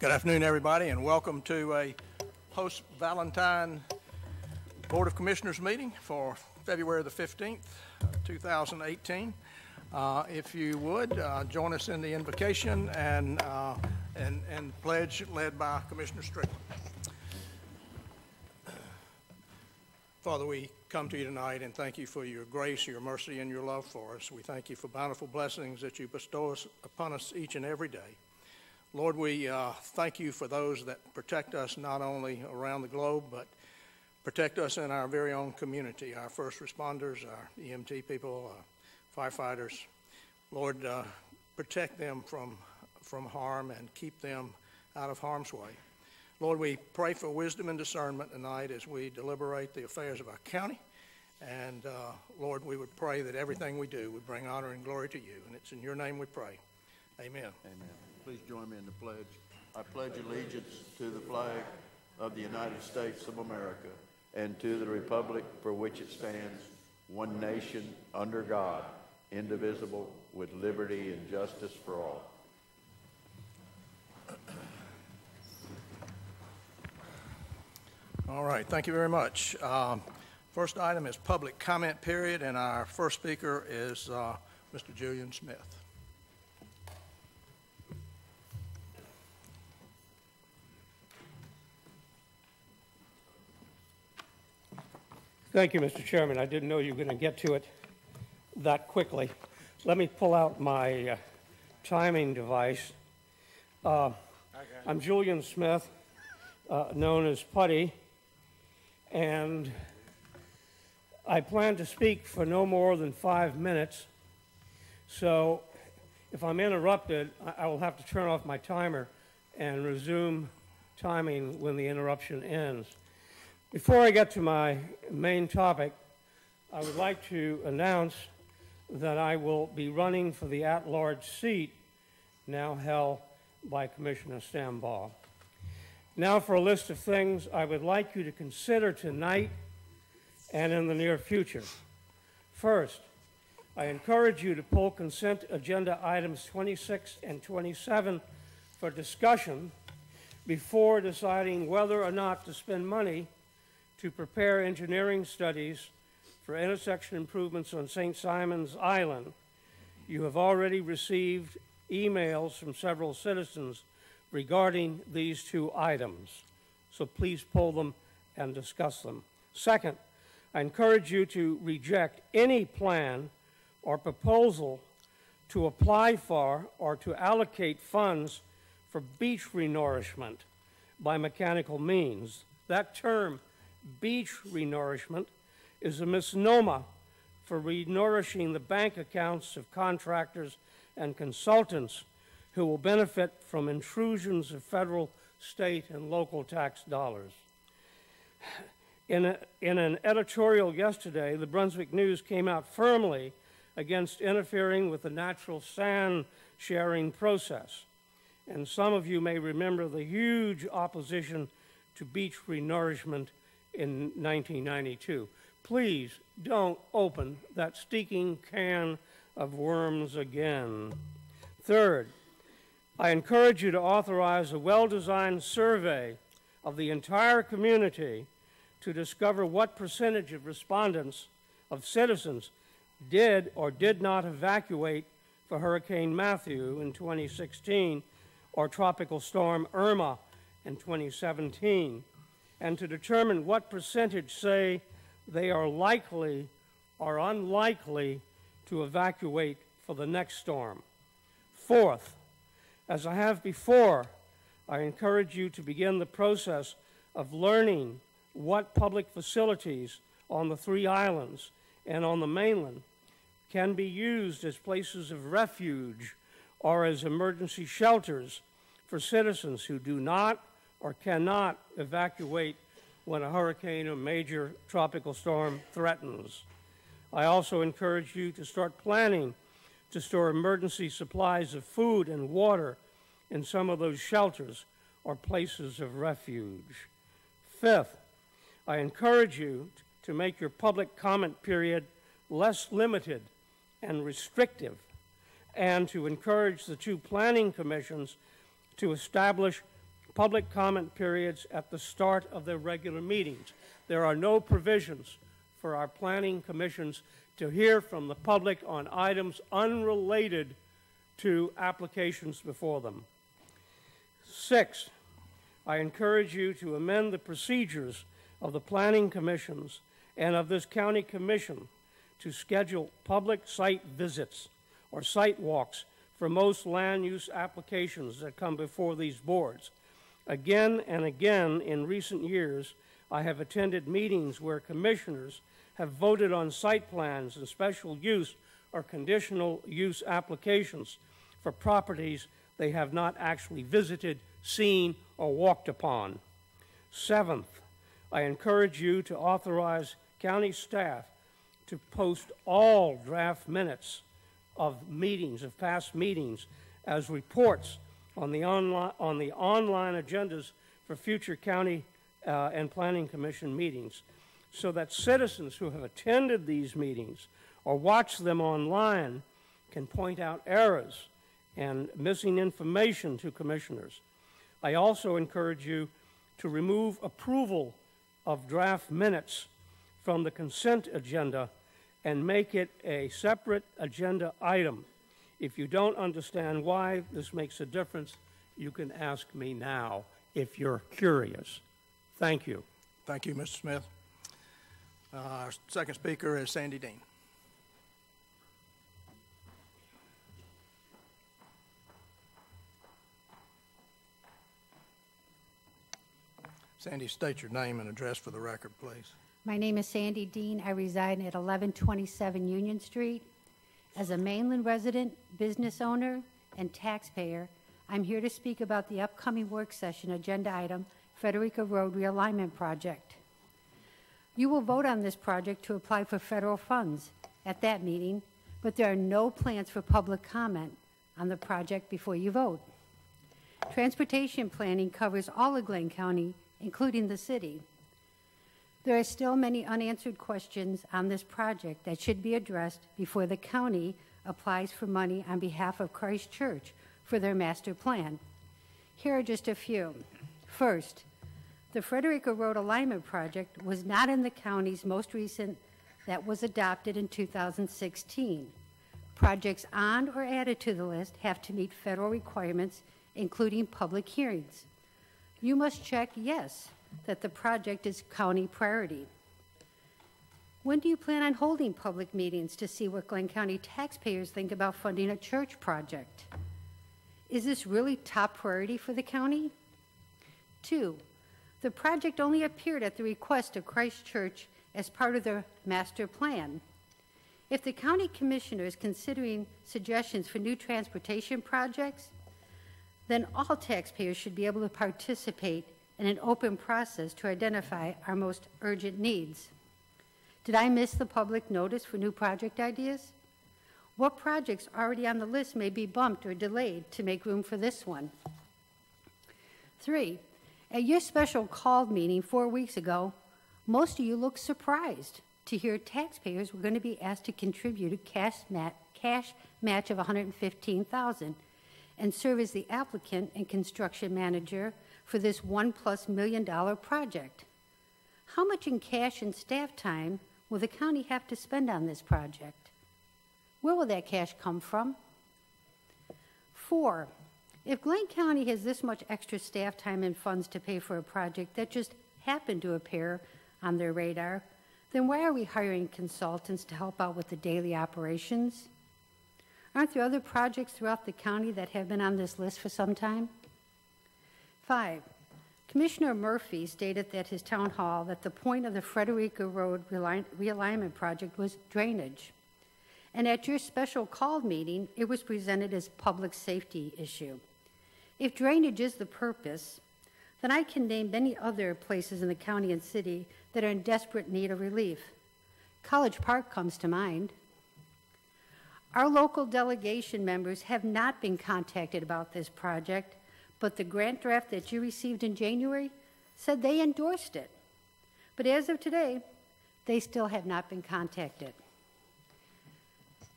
Good afternoon, everybody, and welcome to a post-Valentine Board of Commissioners meeting for February the 15th, 2018. Uh, If you would, uh, join us in the invocation and, uh, and and pledge led by Commissioner Strickland. Father, we come to you tonight and thank you for your grace, your mercy, and your love for us. We thank you for bountiful blessings that you bestow us, upon us each and every day. Lord, we uh, thank you for those that protect us not only around the globe, but protect us in our very own community, our first responders, our EMT people, uh, firefighters. Lord, uh, protect them from, from harm and keep them out of harm's way. Lord, we pray for wisdom and discernment tonight as we deliberate the affairs of our county. And uh, Lord, we would pray that everything we do would bring honor and glory to you. And it's in your name we pray. Amen. Amen. Please join me in the pledge. I pledge allegiance to the flag of the United States of America and to the republic for which it stands, one nation, under God, indivisible, with liberty and justice for all. All right, thank you very much. Um, First item is public comment period, and our first speaker is uh, Mr. Julian Smith. Thank you, Mr. Chairman. I didn't know you were going to get to it that quickly. Let me pull out my uh, timing device. Uh, I'm Julian Smith, uh, known as Putty, and I plan to speak for no more than five minutes. So if I'm interrupted, I, I will have to turn off my timer and resume timing when the interruption ends. Before I get to my main topic, I would like to announce that I will be running for the at-large seat now held by Commissioner Stambaugh. Now for a list of things I would like you to consider tonight and in the near future. First, I encourage you to pull consent agenda items 26 and 27 for discussion before deciding whether or not to spend money to prepare engineering studies for intersection improvements on St. Simons Island. You have already received emails from several citizens regarding these two items, so please pull them and discuss them. Second, I encourage you to reject any plan or proposal to apply for or to allocate funds for beach renourishment by mechanical means. That term beach renourishment is a misnomer for renourishing the bank accounts of contractors and consultants who will benefit from intrusions of federal, state, and local tax dollars. In, a, in an editorial yesterday, the Brunswick News came out firmly against interfering with the natural sand sharing process. And some of you may remember the huge opposition to beach renourishment in 1992. Please don't open that stinking can of worms again. Third, I encourage you to authorize a well designed survey of the entire community to discover what percentage of respondents, of citizens, did or did not evacuate for Hurricane Matthew in 2016 or Tropical Storm Irma in 2017 and to determine what percentage say they are likely or unlikely to evacuate for the next storm. Fourth, as I have before, I encourage you to begin the process of learning what public facilities on the three islands and on the mainland can be used as places of refuge or as emergency shelters for citizens who do not or cannot evacuate when a hurricane or major tropical storm threatens. I also encourage you to start planning to store emergency supplies of food and water in some of those shelters or places of refuge. Fifth, I encourage you to make your public comment period less limited and restrictive, and to encourage the two planning commissions to establish public comment periods at the start of their regular meetings. There are no provisions for our planning commissions to hear from the public on items unrelated to applications before them. Six, I encourage you to amend the procedures of the planning commissions and of this county commission to schedule public site visits or site walks for most land use applications that come before these boards. Again and again in recent years, I have attended meetings where commissioners have voted on site plans and special use or conditional use applications for properties they have not actually visited, seen, or walked upon. Seventh, I encourage you to authorize county staff to post all draft minutes of meetings, of past meetings, as reports on the online, on the online agendas for future county uh, and planning commission meetings, so that citizens who have attended these meetings or watched them online can point out errors and missing information to commissioners. I also encourage you to remove approval of draft minutes from the consent agenda and make it a separate agenda item. If you don't understand why this makes a difference, you can ask me now if you're curious. Thank you. Thank you, Mr. Smith. Uh, Our second speaker is Sandy Dean. Sandy, state your name and address for the record, please. My name is Sandy Dean. I reside at 1127 Union Street. As a mainland resident, business owner, and taxpayer, I'm here to speak about the upcoming work session agenda item, Frederica Road Realignment Project. You will vote on this project to apply for federal funds at that meeting, but there are no plans for public comment on the project before you vote. Transportation planning covers all of Glynn County, including the city. There are still many unanswered questions on this project that should be addressed before the county applies for money on behalf of Christ Church for their master plan. Here are just a few. First, the Frederica Road Alignment Project was not in the county's most recent that was adopted in 2016. Projects on or added to the list have to meet federal requirements, including public hearings. You must check yes that the project is county priority. When do you plan on holding public meetings to see what Glynn County taxpayers think about funding a church project? Is this really top priority for the county? Two, the project only appeared at the request of Christ Church as part of their master plan. If the county commissioner is considering suggestions for new transportation projects, then all taxpayers should be able to participate in an open process to identify our most urgent needs. Did I miss the public notice for new project ideas? What projects already on the list may be bumped or delayed to make room for this one? Three, at your special called meeting four weeks ago, most of you looked surprised to hear taxpayers were going to be asked to contribute a cash, mat, cash match of 115000 and serve as the applicant and construction manager for this one plus million dollar project. How much in cash and staff time will the county have to spend on this project? Where will that cash come from? Four, if Glynn County has this much extra staff time and funds to pay for a project that just happened to appear on their radar, then why are we hiring consultants to help out with the daily operations? Aren't there other projects throughout the county that have been on this list for some time? Five, Commissioner Murphy stated at his town hall that the point of the Frederica Road realignment project was drainage. And at your special called meeting, it was presented as a public safety issue. If drainage is the purpose, then I can name many other places in the county and city that are in desperate need of relief. College Park comes to mind. Our local delegation members have not been contacted about this project, but the grant draft that you received in January said they endorsed it. But as of today, they still have not been contacted.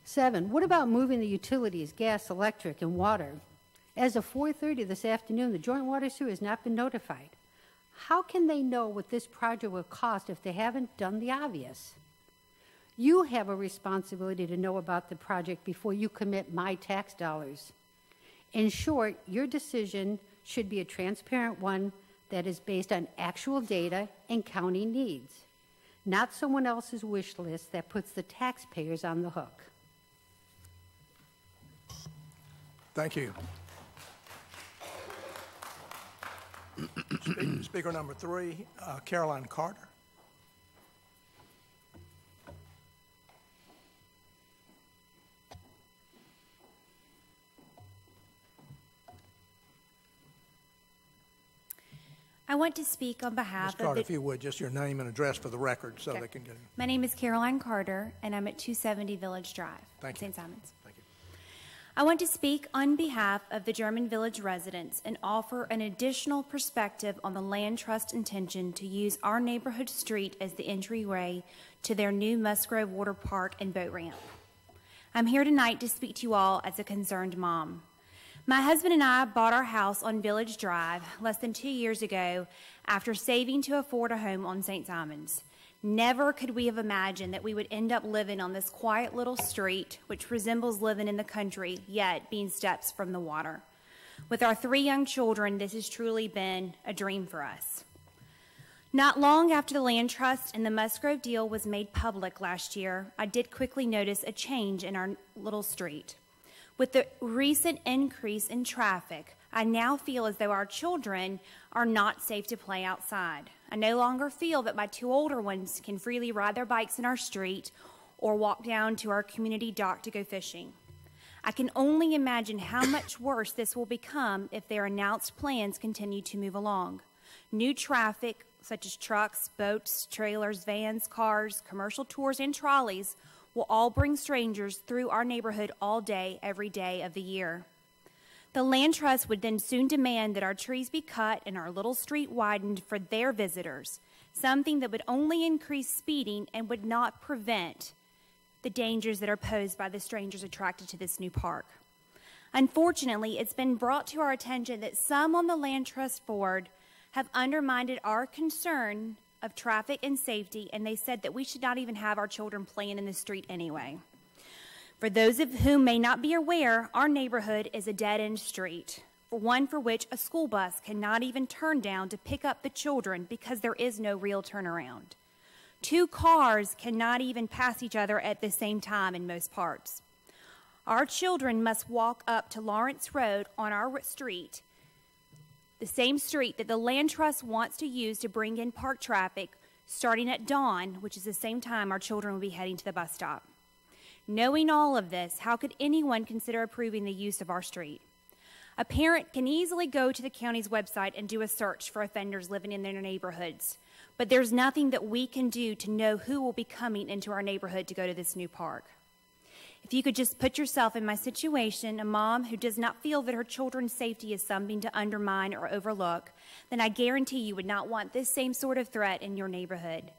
Seven, what about moving the utilities, gas, electric, and water? As of 4:30 this afternoon, the joint water sewer has not been notified. How can they know what this project will cost if they haven't done the obvious? You have a responsibility to know about the project before you commit my tax dollars. In short, your decision should be a transparent one that is based on actual data and county needs, not someone else's wish list that puts the taxpayers on the hook. Thank you. Speaker number three, uh, Caroline Carter. I want to speak on Ms. behalf of Carter, the, if you would, just your name and address for the record so Okay. they can get you. my name is Caroline Carter, and I'm at 270 Village Drive, Thank you. St. Simons. Thank you. I want to speak on behalf of the German Village residents and offer an additional perspective on the land trust intention to use our neighborhood street as the entryway to their new Musgrove Water Park and boat ramp. I'm here tonight to speak to you all as a concerned mom. My husband and I bought our house on Village Drive less than two years ago after saving to afford a home on St. Simons. Never could we have imagined that we would end up living on this quiet little street, which resembles living in the country, yet being steps from the water. With our three young children, this has truly been a dream for us. Not long after the land trust and the Musgrove deal was made public last year, I did quickly notice a change in our little street. With the recent increase in traffic, I now feel as though our children are not safe to play outside. I no longer feel that my two older ones can freely ride their bikes in our street or walk down to our community dock to go fishing. I can only imagine how much worse this will become if their announced plans continue to move along. New traffic, such as trucks, boats, trailers, vans, cars, commercial tours, and trolleys, will all bring strangers through our neighborhood all day, every day of the year. The land trust would then soon demand that our trees be cut and our little street widened for their visitors, something that would only increase speeding and would not prevent the dangers that are posed by the strangers attracted to this new park. Unfortunately, it's been brought to our attention that some on the Land Trust Board have undermined our concern of traffic and safety, and they said that we should not even have our children playing in the street anyway. For those of whom may not be aware, our neighborhood is a dead end street, one for which a school bus cannot even turn down to pick up the children because there is no real turnaround. Two cars cannot even pass each other at the same time in most parts. Our children must walk up to Lawrence Road on our street, the same street that the Land Trust wants to use to bring in park traffic, starting at dawn, which is the same time our children will be heading to the bus stop. Knowing all of this, how could anyone consider approving the use of our street? A parent can easily go to the county's website and do a search for offenders living in their neighborhoods, but there's nothing that we can do to know who will be coming into our neighborhood to go to this new park. If you could just put yourself in my situation, a mom who does not feel that her children's safety is something to undermine or overlook, then I guarantee you would not want this same sort of threat in your neighborhood.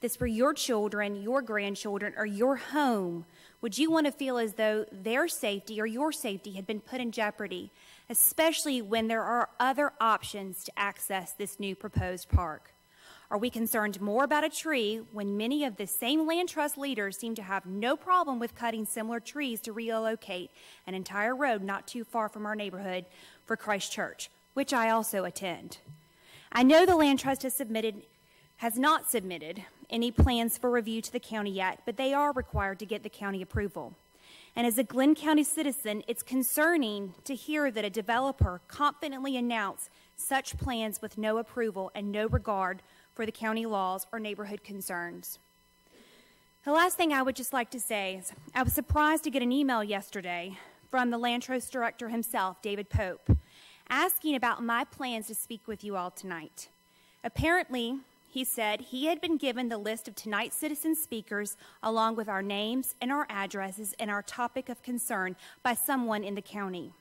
This were your children, your grandchildren, or your home, would you want to feel as though their safety or your safety had been put in jeopardy, especially when there are other options to access this new proposed park? Are we concerned more about a tree when many of the same land trust leaders seem to have no problem with cutting similar trees to relocate an entire road not too far from our neighborhood for Christ Church, which I also attend? I know the land trust has submitted has not submitted any plans for review to the county yet, but they are required to get the county approval. And as a Glynn County citizen, it's concerning to hear that a developer confidently announced such plans with no approval and no regard for the county laws or neighborhood concerns. The last thing I would just like to say is I was surprised to get an email yesterday from the Land Director himself, David Pope, asking about my plans to speak with you all tonight. Apparently, he said he had been given the list of tonight's citizen speakers along with our names and our addresses and our topic of concern by someone in the county.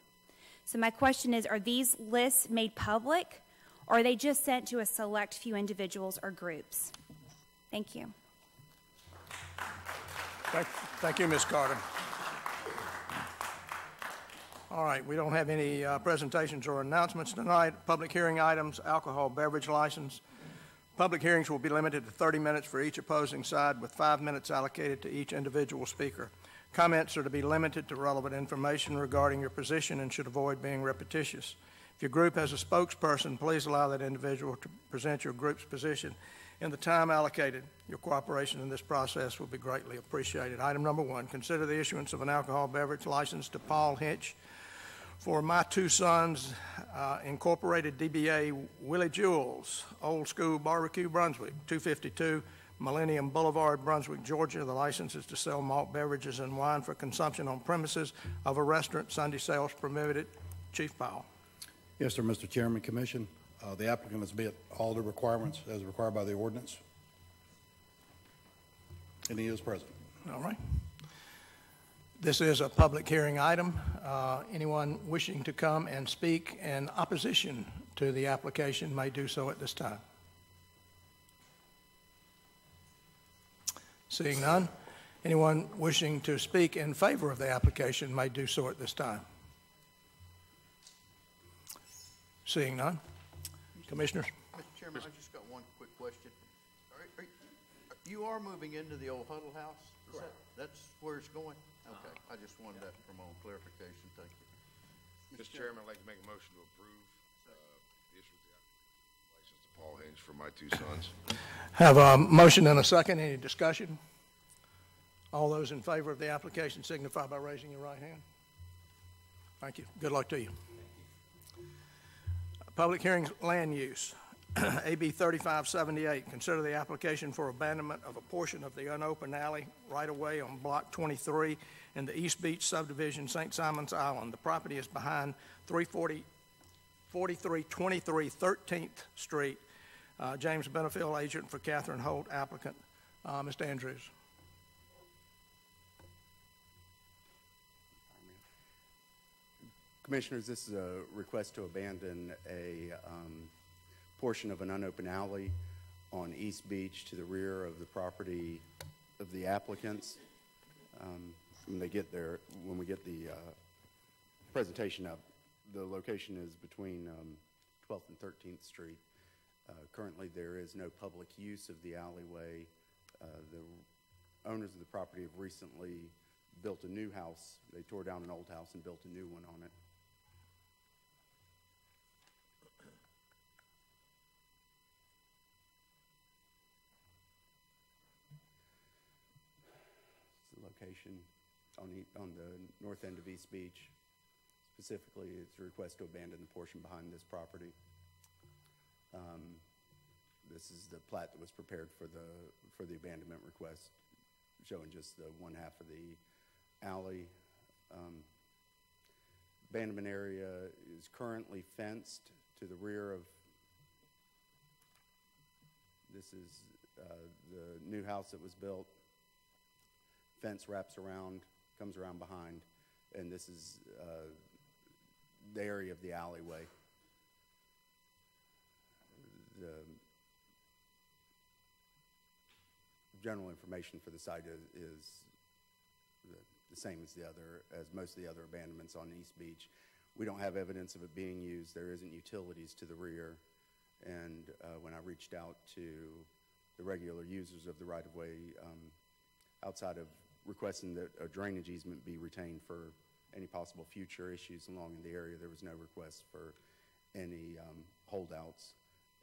So, my question is are these lists made public or are they just sent to a select few individuals or groups? Thank you. Thank, thank you, Ms. Carter. All right, we don't have any uh, presentations or announcements tonight. Public hearing items, alcohol beverage license. Public hearings will be limited to 30 minutes for each opposing side, with five minutes allocated to each individual speaker. Comments are to be limited to relevant information regarding your position and should avoid being repetitious. If your group has a spokesperson, please allow that individual to present your group's position in the time allocated. Your cooperation in this process will be greatly appreciated. Item number one, consider the issuance of an alcohol beverage license to Paul Hinch for My Two Sons uh, Incorporated DBA Willie Jewell's, Old School Barbecue Brunswick, 252 Millennium Boulevard, Brunswick, Georgia. The license is to sell malt beverages and wine for consumption on premises of a restaurant. Sunday sales permitted. Chief Powell. Yes, sir, Mr. Chairman, Commission. Uh, The applicant has met all the requirements as required by the ordinance, and he is present. All right. This is a public hearing item. Uh, Anyone wishing to come and speak in opposition to the application may do so at this time. Seeing none, anyone wishing to speak in favor of the application may do so at this time. Seeing none. Commissioners? Mr. Chairman, I just got one quick question. Are, are, you are moving into the old Huddle House? Is that- That's where it's going? Okay, I just wanted that for my own clarification, thank you. Mr. Chairman, I'd like to make a motion to approve, uh, the issue of the license to Paul Hinge for my two sons. Have a motion and a second. Any discussion? All those in favor of the application signify by raising your right hand. Thank you. Good luck to you. Public hearings, land use. AB 3578, consider the application for abandonment of a portion of the unopened alley right-of-way on Block 23 in the East Beach subdivision, St. Simons Island. The property is behind 340 4323 13th Street uh, James Benefield, agent for Catherine Holt, applicant. Uh, Mr. Andrews. Commissioners, this is a request to abandon a um, portion of an unopened alley on East Beach to the rear of the property of the applicants. Um, When they get there, when we get the uh, presentation up, the location is between um, 12th and 13th Street. Uh, Currently, there is no public use of the alleyway. Uh, The owners of the property have recently built a new house. They tore down an old house and built a new one on it. It's the location on the, on the north end of East Beach. Specifically, it's a request to abandon the portion behind this property. Um, This is the plat that was prepared for the, for the abandonment request, showing just the one half of the alley. Um, Abandonment area is currently fenced to the rear of, this is uh, the new house that was built. Fence wraps around, comes around behind, and this is uh, the area of the alleyway. The general information for the site is, is the, the same as the other, as most of the other abandonments on East Beach. We don't have evidence of it being used. There isn't utilities to the rear. And uh, when I reached out to the regular users of the right-of-way, um, outside of requesting that a drainage easement be retained for any possible future issues along in the area, there was no request for any um, holdouts.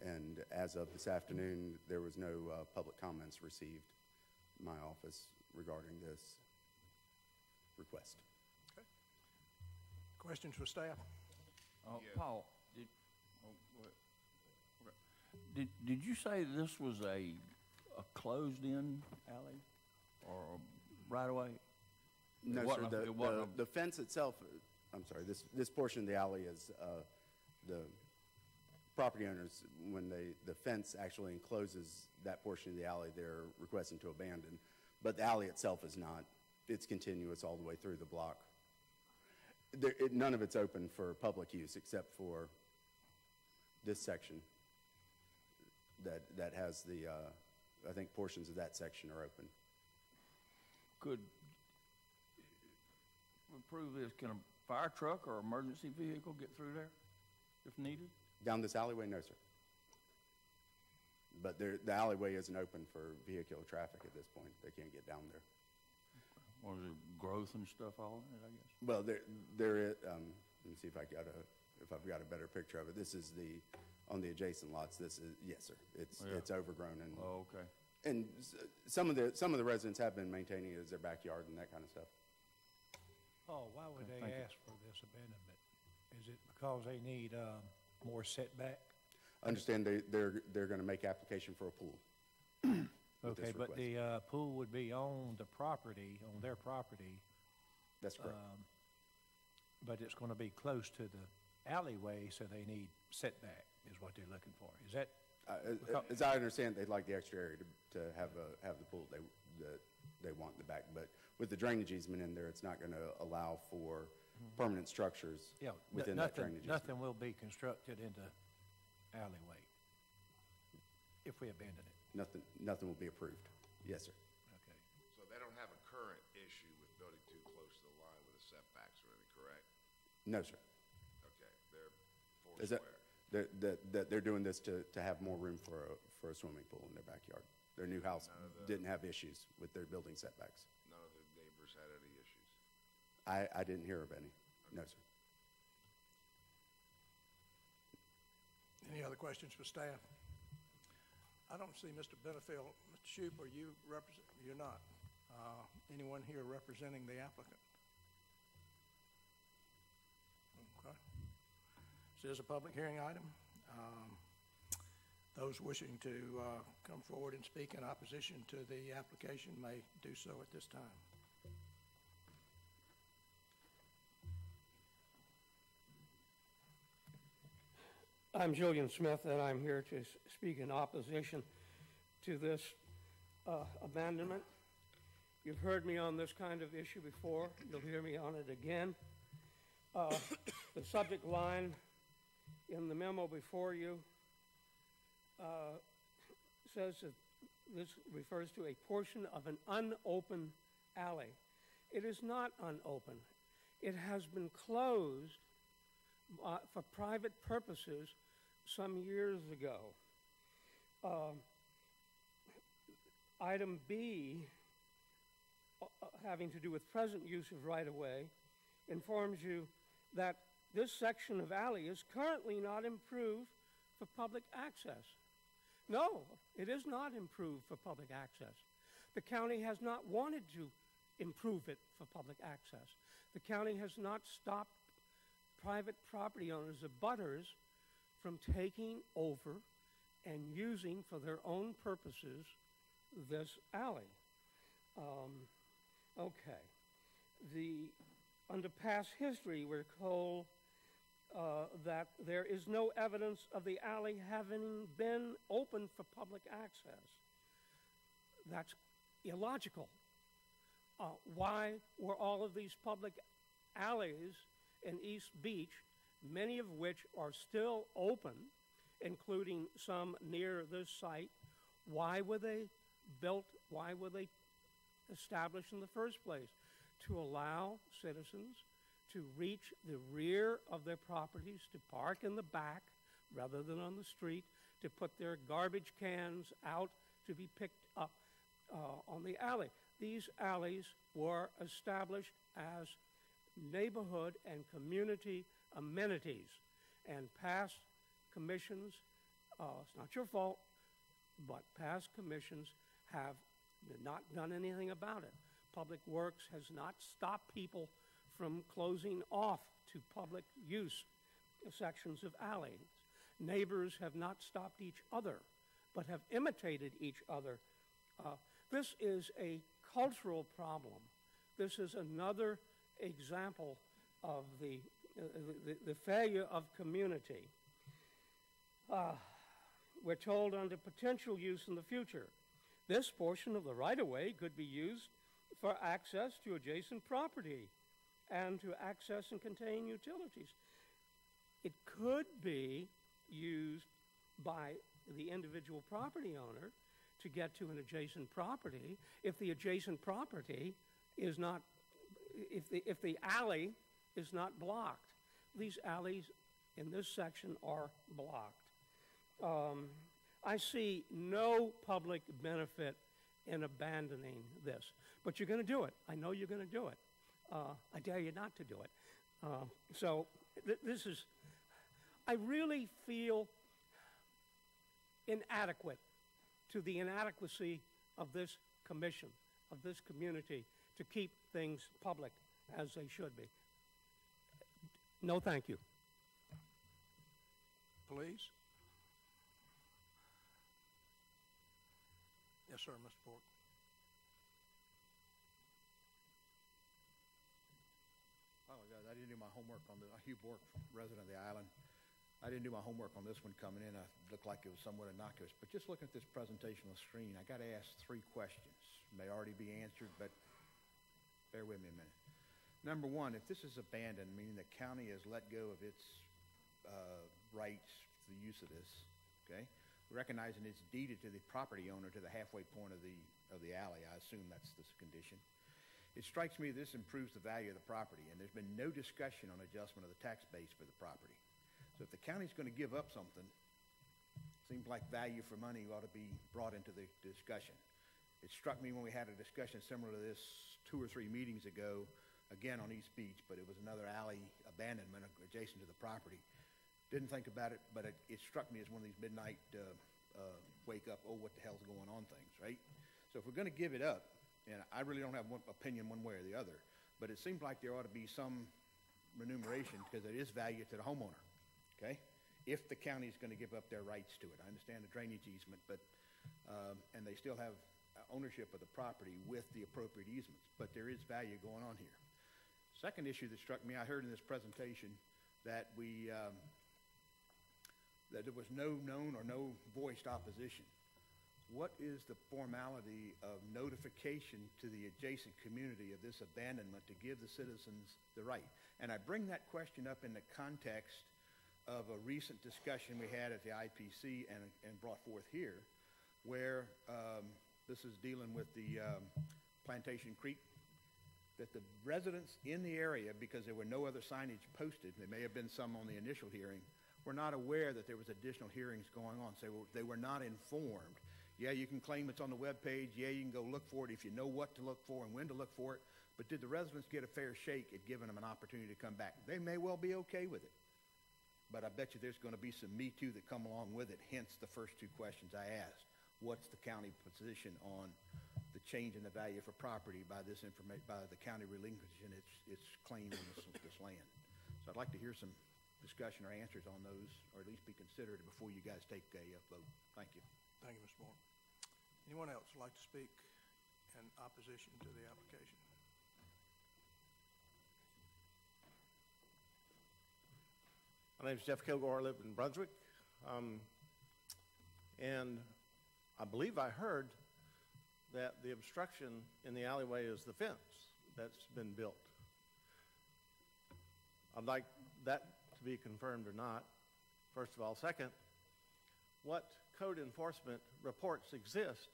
And as of this afternoon, there was no uh, public comments received in my office regarding this request. Okay. Questions for staff? Uh, Paul, did, oh. Okay. Did, did you say this was a, a closed-in alley or right away? No, sir, the, it the, the fence itself, uh, I'm sorry, this, this portion of the alley is, uh, the property owners, when they, the fence actually encloses that portion of the alley, they're requesting to abandon. But the alley itself is not. It's continuous all the way through the block. There, it, none of it's open for public use except for this section that, that has the, uh, I think portions of that section are open. Could, we approve this, can a fire truck or emergency vehicle get through there if needed? Down this alleyway, no, sir. But there, the alleyway isn't open for vehicular traffic at this point. They can't get down there. Or is it growth and stuff all in it, I guess? Well, there, there is, um, let me see if I got a, if I've got a better picture of it. This is the, on the adjacent lots, this is, yes, sir. It's, Yeah. it's overgrown and, Oh, okay. And some of the, some of the residents have been maintaining it as their backyard and that kind of stuff. Oh, why would Okay, they thank you. ask for this abandonment? Is it because they need, um, more setback? I Understand they, they're, they're gonna make application for a pool. Okay, but the, uh, pool would be on the property, on their property, That's correct. um, but it's gonna be close to the alleyway, so they need setback is what they're looking for. Is that, As- As I understand, they'd like the extra area to, to have a, have the pool they, that they want in the back. But with the drainage easement in there, it's not gonna allow for mm-hmm. permanent structures yeah, n- within that nothing, drainage easement. nothing will be constructed in the alleyway if we abandon it, Nothing, nothing will be approved. Yes, sir. okay? So they don't have a current issue with building too close to the line with the setbacks or anything, correct? No, sir. Okay, they're four Is that, square. That, that, that they're doing this to, to have more room for a, for a swimming pool in their backyard. Their new house didn't have issues with their building setbacks. None of the neighbors had any issues. I, I didn't hear of any. No, sir. Any other questions for staff? I don't see Mr. Benefield. Mr. Shoup, are you represent, you're not. Uh, Anyone here representing the applicant? Okay. This is a public hearing item. Um, Those wishing to uh, come forward and speak in opposition to the application may do so at this time. I'm Julian Smith, and I'm here to speak in opposition to this uh, abandonment. You've heard me on this kind of issue before. You'll hear me on it again. Uh, The subject line in the memo before you uh, says that this refers to a portion of an unopened alley. It is not unopened. It has been closed uh, for private purposes some years ago. Um, Item B, uh, uh, having to do with present use of right-of-way, informs you that this section of alley is currently not improved for public access. No, it is not improved for public access. The county has not wanted to improve it for public access. The county has not stopped private property owners, the butters, from taking over and using for their own purposes this alley. Um, okay. The, under past history, we're told uh, that there is no evidence of the alley having been open for public access. That's illogical. Uh, why were all of these public alleys in East Beach, many of which are still open, including some near this site, why were they built? Why were they established in the first place? To allow citizens to reach the rear of their properties, to park in the back rather than on the street, to put their garbage cans out to be picked up uh, on the alley. These alleys were established as neighborhood and community amenities, and past commissions, uh, it's not your fault, but past commissions have not done anything about it. Public Works has not stopped people from closing off to public use sections of alleys. Neighbors have not stopped each other, but have imitated each other. Uh, this is a cultural problem. This is another example of the, uh, the, the failure of community. Uh, we're told under potential use in the future. This portion of the right-of-way could be used for access to adjacent property and to access and contain utilities. It could be used by the individual property owner to get to an adjacent property if the adjacent property is not, if the, if the alley is not blocked. These alleys in this section are blocked. Um, I see no public benefit in abandoning this, but you're going to do it. I know you're going to do it. Uh, I dare you not to do it. Uh, so th- this is, I really feel inadequate to the inadequacy of this commission, of this community, to keep things public as they should be. No, thank you. Please? Yes, sir, Mr. Bork. Apologize, I didn't do my homework on the, uh, Hugh Bork, resident of the island. I didn't do my homework on this one coming in. I looked like it was somewhat innocuous. But just looking at this presentation on the screen, I got to ask three questions. May already be answered, but bear with me a minute. Number one, if this is abandoned, meaning the county has let go of its uh, rights to the use of this, okay? Recognizing it's deeded to the property owner to the halfway point of the, of the alley, I assume that's the condition. It strikes me this improves the value of the property, and there's been no discussion on adjustment of the tax base for the property. So if the county's going to give up something, seems like value for money ought to be brought into the discussion. It struck me when we had a discussion similar to this two or three meetings ago, again on East Beach, but it was another alley abandonment adjacent to the property. Didn't think about it, but it, it struck me as one of these midnight uh, uh, wake up, oh, what the hell's going on things, right? So if we're going to give it up, and I really don't have one opinion one way or the other, but it seems like there ought to be some remuneration because it is value to the homeowner, okay? If the county is going to give up their rights to it. I understand the drainage easement, but, um, and they still have ownership of the property with the appropriate easements, but there is value going on here. Second issue that struck me, I heard in this presentation that we, um, that there was no known or no voiced opposition. What is the formality of notification to the adjacent community of this abandonment to give the citizens the right? And I bring that question up in the context of a recent discussion we had at the IPC and, and brought forth here, where um, this is dealing with the um, Plantation Creek, that the residents in the area, because there were no other signage posted, there may have been some on the initial hearing, were not aware that there was additional hearings going on. So they were, they were not informed. Yeah, you can claim it's on the web page. Yeah, you can go look for it if you know what to look for and when to look for it. But did the residents get a fair shake at giving them an opportunity to come back? They may well be okay with it. But I bet you there's going to be some Me Too that come along with it, hence the first two questions I asked. What's the county position on the change in the value for property by this information, by the county relinquishing its, its claim on this, this land? So I'd like to hear some discussion or answers on those, or at least be considered before you guys take a vote. Thank you. Thank you, Mr. Moore. Anyone else like to speak in opposition to the application? My name is Jeff Kilgore. I live in Brunswick. Um, and I believe I heard that the obstruction in the alleyway is the fence that's been built. I'd like that to be confirmed or not, first of all. Second, what code enforcement reports exist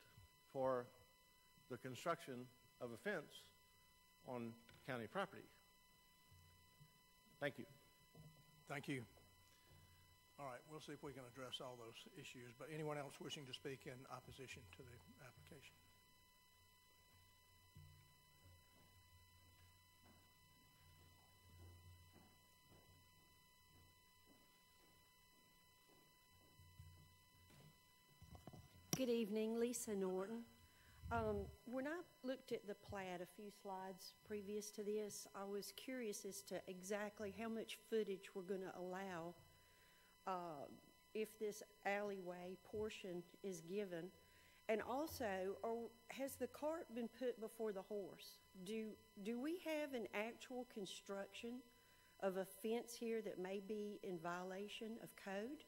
for the construction of a fence on county property? Thank you. Thank you. All right, we'll see if we can address all those issues, but anyone else wishing to speak in opposition to the application? Good evening, Lisa Norton. Um, when I looked at the plat a few slides previous to this, I was curious as to exactly how much footage we're going to allow uh, if this alleyway portion is given. And also, or has the cart been put before the horse? Do, do we have an actual construction of a fence here that may be in violation of code?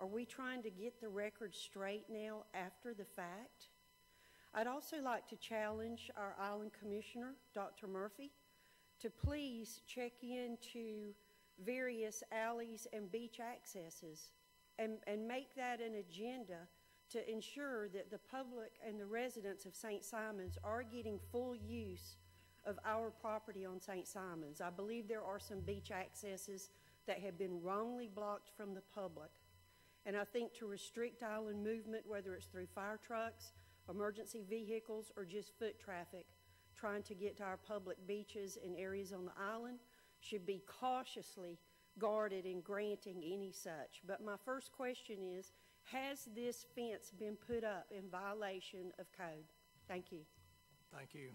Are we trying to get the record straight now after the fact? I'd also like to challenge our island commissioner, Dr. Murphy, to please check into various alleys and beach accesses and, and make that an agenda to ensure that the public and the residents of St. Simons are getting full use of our property on St. Simons. I believe there are some beach accesses that have been wrongly blocked from the public. And I think to restrict island movement, whether it's through fire trucks, emergency vehicles, or just foot traffic, trying to get to our public beaches and areas on the island, should be cautiously guarded in granting any such. But my first question is, has this fence been put up in violation of code? Thank you. Thank you.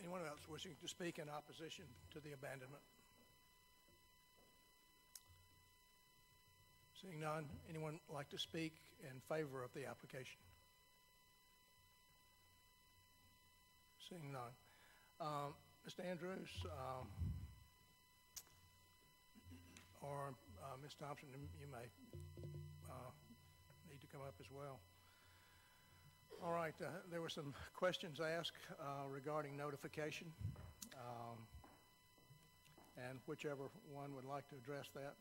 Anyone else wishing to speak in opposition to the abandonment? Seeing none, anyone like to speak in favor of the application? Seeing none. Um, Mr. Andrews, um, or uh, Ms. Thompson, you may uh, need to come up as well. All right, uh, there were some questions asked uh, regarding notification, um, and whichever one would like to address that.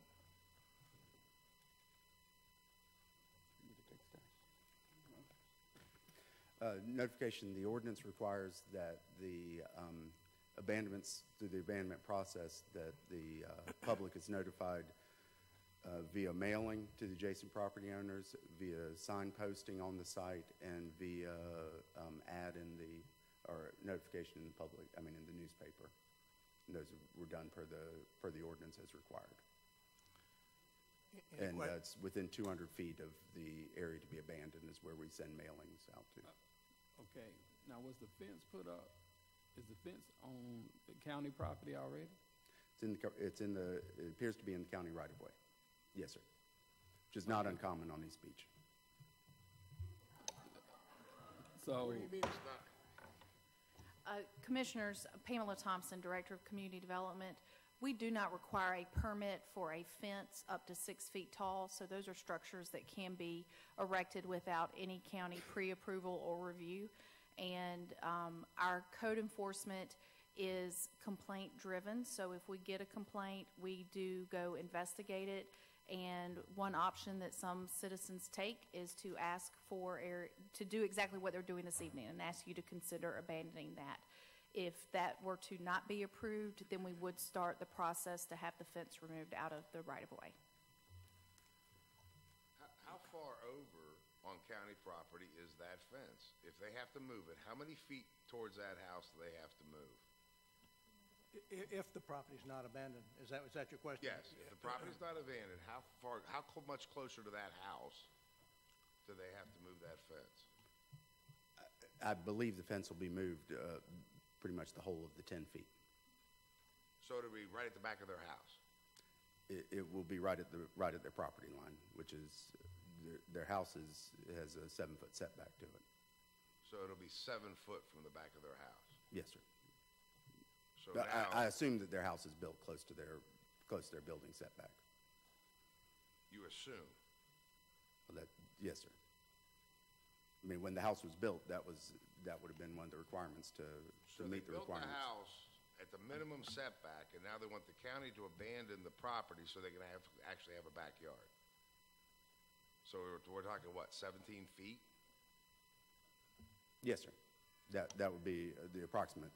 Uh, Notification, the ordinance requires that the um, abandonments, through the abandonment process, that the uh, public is notified uh, via mailing to the adjacent property owners, via sign posting on the site, and via um, ad in the, or notification in the public, I mean, in the newspaper. And those were done per the, per the ordinance as required. And que- that's within 200 feet of the area to be abandoned is where we send mailings out to. Okay, now was the fence put up, is the fence on the county property already? It's in the, co- it's in the, it appears to be in the county right of way. Yes, sir. Which is not uncommon on East Beach. So. What do you mean it's not? Uh, Commissioners, Pamela Thompson, Director of Community Development. We do not require a permit for a fence up to six feet tall, so those are structures that can be erected without any county pre-approval or review. And um, our code enforcement is complaint-driven, so if we get a complaint, we do go investigate it. And one option that some citizens take is to ask for, air- to do exactly what they're doing this evening and ask you to consider abandoning that. If that were to not be approved, then we would start the process to have the fence removed out of the right-of-way. How, how far over on county property is that fence? If they have to move it, how many feet towards that house do they have to move? If the property is not abandoned, is that, is that your question? Yes, if the property is not abandoned, how far, how cl- much closer to that house do they have to move that fence? I believe the fence will be moved uh, pretty much the whole of the 10 feet. So it'll be right at the back of their house? It, it will be right at the, right at their property line, which is, their, their house is, has a seven-foot setback to it. So it'll be seven foot from the back of their house? Yes, sir. So But I, I assume that their house is built close to their, close to their building setback. you assume? Well, That, yes, sir. I mean, when the house was built, that was, that would have been one of the requirements to, So to they meet the built the requirements. house at the minimum setback, and now they want the county to abandon the property so they can have, actually have a backyard. So we're, we're talking what, seventeen feet? Yes, sir. That, that would be uh, the approximate.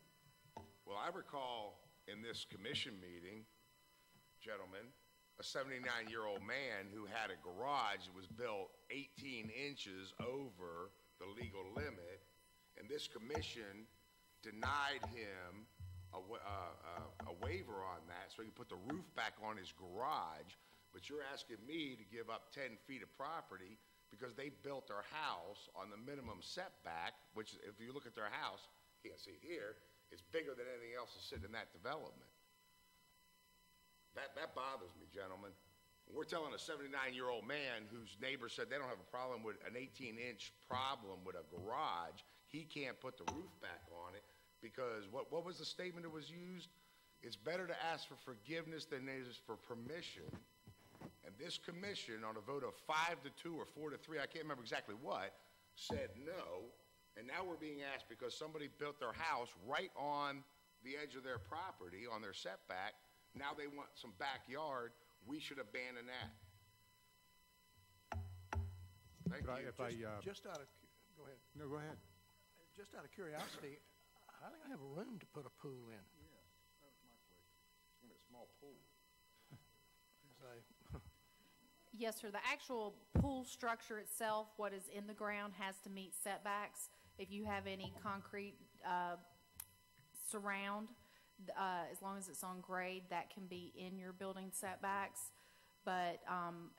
Well, I recall in this commission meeting, gentlemen, a 79-year-old man who had a garage that was built 18 inches over the legal limit, and this commission denied him a, uh, uh, a waiver on that so he could put the roof back on his garage, but you're asking me to give up 10 feet of property because they built their house on the minimum setback, which if you look at their house, can't see it here, it's bigger than anything else that's sitting in that development. That, that bothers me, gentlemen. We're telling a 79-year-old man whose neighbor said they don't have a problem with an 18-inch problem with a garage, he can't put the roof back on it because what, what was the statement that was used? It's better to ask for forgiveness than it is for permission. And this commission, on a vote of five to two or four to three, I can't remember exactly what, said no. And now we're being asked because somebody built their house right on the edge of their property, on their setback, now they want some backyard, we should abandon that. Thank Could I- you. if I, uh, Just out of, cu- go ahead. No, go ahead. just out of curiosity, how are they gonna have a room to put a pool in? That was my question. It's a small pool. Say, Yes, sir. The actual pool structure itself, what is in the ground, has to meet setbacks. If you have any concrete uh, surround, uh, as long as it's on grade, that can be in your building setbacks. But um,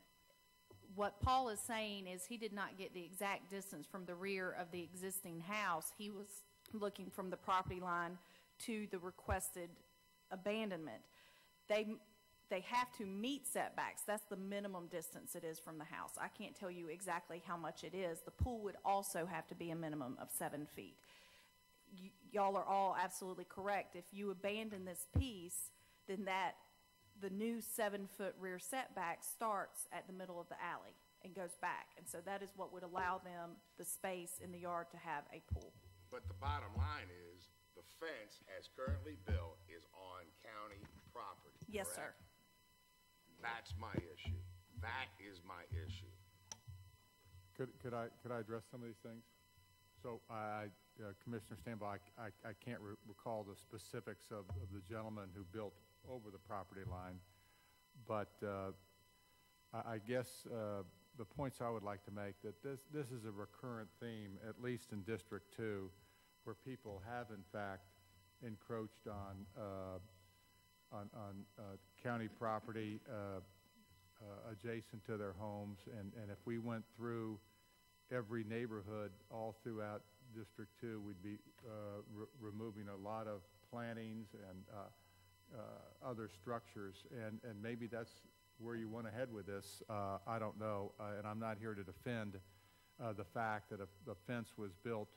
what Paul is saying is he did not get the exact distance from the rear of the existing house. He was looking from the property line to the requested abandonment. They, they have to meet setbacks. That's the minimum distance it is from the house. I can't tell you exactly how much it is. The pool would also have to be a minimum of seven feet. Y- Y'all are all absolutely correct. If you abandon this piece, then that, the new seven-foot rear setback starts at the middle of the alley and goes back. And so that is what would allow them the space in the yard to have a pool. But the bottom line is, the fence as currently built is on county property. Yes, sir. That's my issue. That is my issue. Could, could I, could I address some of these things? So I, uh, Commissioner Stambaugh, I, I can't re- recall the specifics of, of the gentleman who built over the property line, but uh, I, I guess uh, the points I would like to make, that this, this is a recurrent theme, at least in District Two, where people have in fact encroached on, uh, on, on uh, county property uh, adjacent to their homes, and, and if we went through every neighborhood all throughout District Two, we'd be uh, re- removing a lot of plantings and uh, uh, other structures, and, and maybe that's where you want to head with this. Uh, I don't know, and I'm not here to defend the fact that a, the fence was built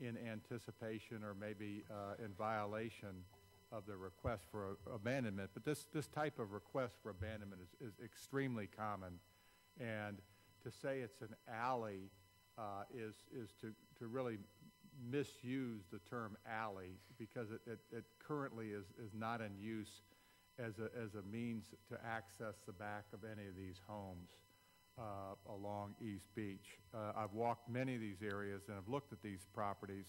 in anticipation or maybe in violation of the request for abandonment. But this, this type of request for abandonment is, is extremely common. And to say it's an alley uh, is, is to, to really misuse the term alley because it, it, it currently is, is not in use as a, as a means to access the back of any of these homes uh, along East Beach. Uh, I've walked many of these areas and I've looked at these properties,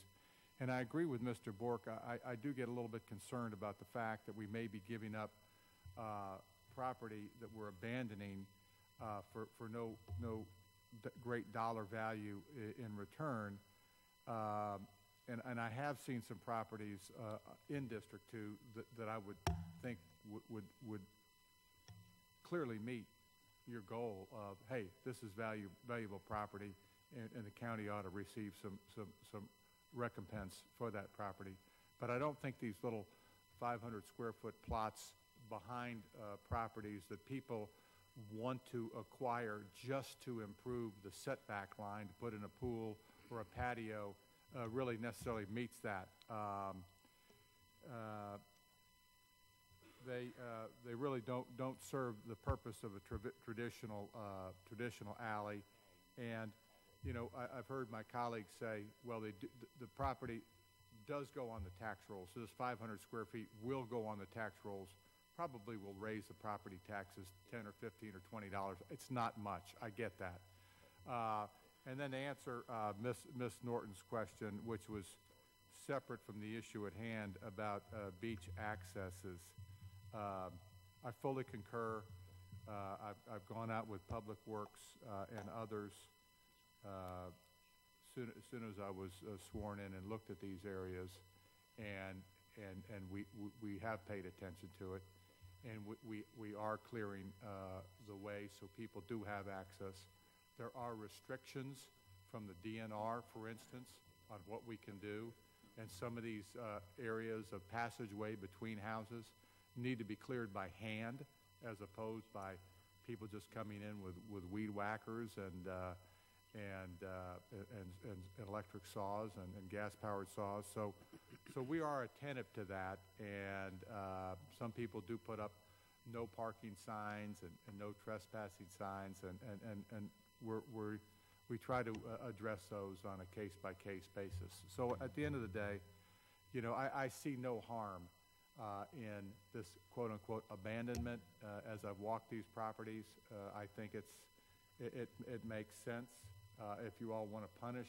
and I agree with Mr. Bork. I, I do get a little bit concerned about the fact that we may be giving up uh, property that we're abandoning uh, for, for no, no great dollar value in return. Um, and, and I have seen some properties uh, in District Two that, that I would think would, would, would clearly meet your goal of, hey, this is value, valuable property, and, and the county ought to receive some, some, some recompense for that property. But I don't think these little 500 square foot plots behind uh, properties that people want to acquire just to improve the setback line, to put in a pool or a patio, uh, really necessarily meets that. Um, uh, they, uh, they really don't, don't serve the purpose of a travi- traditional, uh, traditional alley. And, you know, I, I've heard my colleagues say, well, do, the, the property does go on the tax rolls. So this 500 square feet will go on the tax rolls. Probably will raise the property taxes 10 or 15 or 20 dollars. It's not much. I get that. Uh, and then to answer uh, Miss, Miss Norton's question, which was separate from the issue at hand about uh, beach accesses, um, I fully concur. Uh, I've, I've gone out with Public Works uh, and others uh, soon, as soon as I was uh, sworn in and looked at these areas, and and and we- we have paid attention to it, and we we, we are clearing uh, the way so people do have access. There are restrictions from the DNR, for instance, on what we can do, and some of these uh, areas of passageway between houses need to be cleared by hand as opposed by people just coming in with, with weed whackers and, uh, and, uh, and, and electric saws and, and gas-powered saws. So, so we are attentive to that, and uh, some people do put up no parking signs and, and no trespassing signs, and, and, and, and we're, we're, we try to uh, address those on a case-by-case basis. So at the end of the day, you know, I, I see no harm uh, in this quote-unquote abandonment. Uh, As I've walked these properties, uh, I think it's, it, it- it makes sense. Uh, If you all want to punish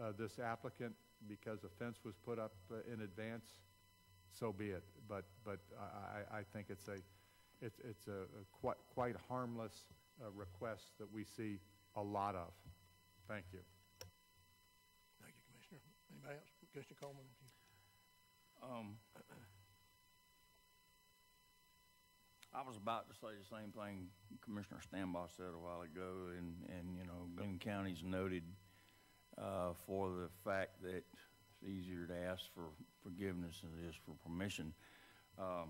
uh, this applicant because a fence was put up uh, in advance, so be it. But, but I, I- I think it's a, it's, it's a a quite, quite harmless uh, request that we see a lot of. Thank you. Thank you, Commissioner. Anybody else? Commissioner Coleman? Um, I was about to say the same thing Commissioner Stambaugh said a while ago, and, and, you know, Glynn County's noted, uh, for the fact that it's easier to ask for forgiveness than it is for permission. Um,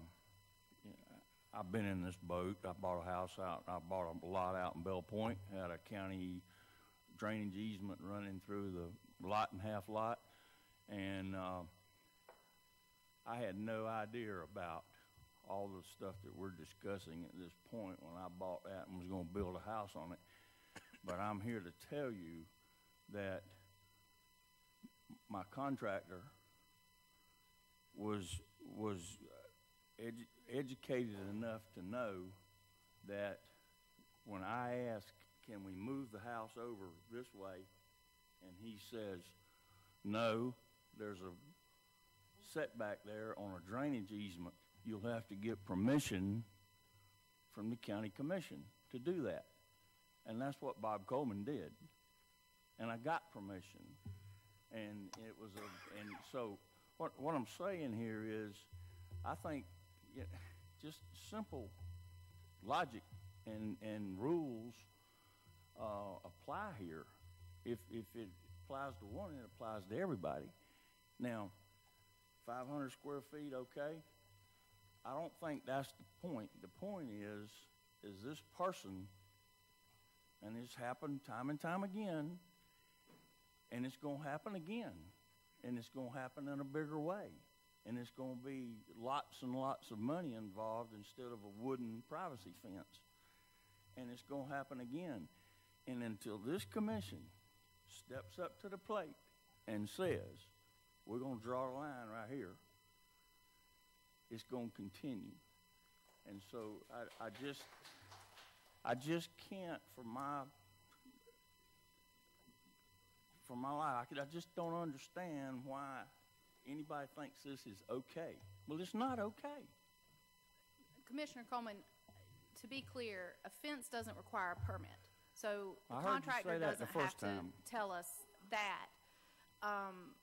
I've been in this boat. I bought a house out, I bought a lot out in Bell Point, had a county drainage easement running through the lot and half lot. And, uh, I had no idea about all the stuff that we're discussing at this point when I bought that and was gonna build a house on it. But I'm here to tell you that my contractor was, was uh, edu- educated enough to know that when I ask, can we move the house over this way? And he says, no, there's a setback there on a drainage easement, you'll have to get permission from the county commission to do that. And that's what Bob Coleman did. And I got permission. And it was a, and so what, what I'm saying here is, I think, yeah, just simple logic and, and rules, uh, apply here. If, if it applies to one, it applies to everybody. Now, five hundred square feet, okay? I don't think that's the point. The point is, is this person, and it's happened time and time again, and it's gonna happen again, and it's gonna happen in a bigger way. And it's gonna be lots and lots of money involved instead of a wooden privacy fence. And it's gonna happen again. And until this commission steps up to the plate and says, we're gonna draw a line right here, it's gonna continue. And so I, I just, I just can't for my, for my life, I could- I just don't understand why anybody thinks this is okay. Well, it's not okay. Commissioner Coleman, to be clear, a fence doesn't require a permit. So the I contractor that the doesn't have first to time. tell us that. Um,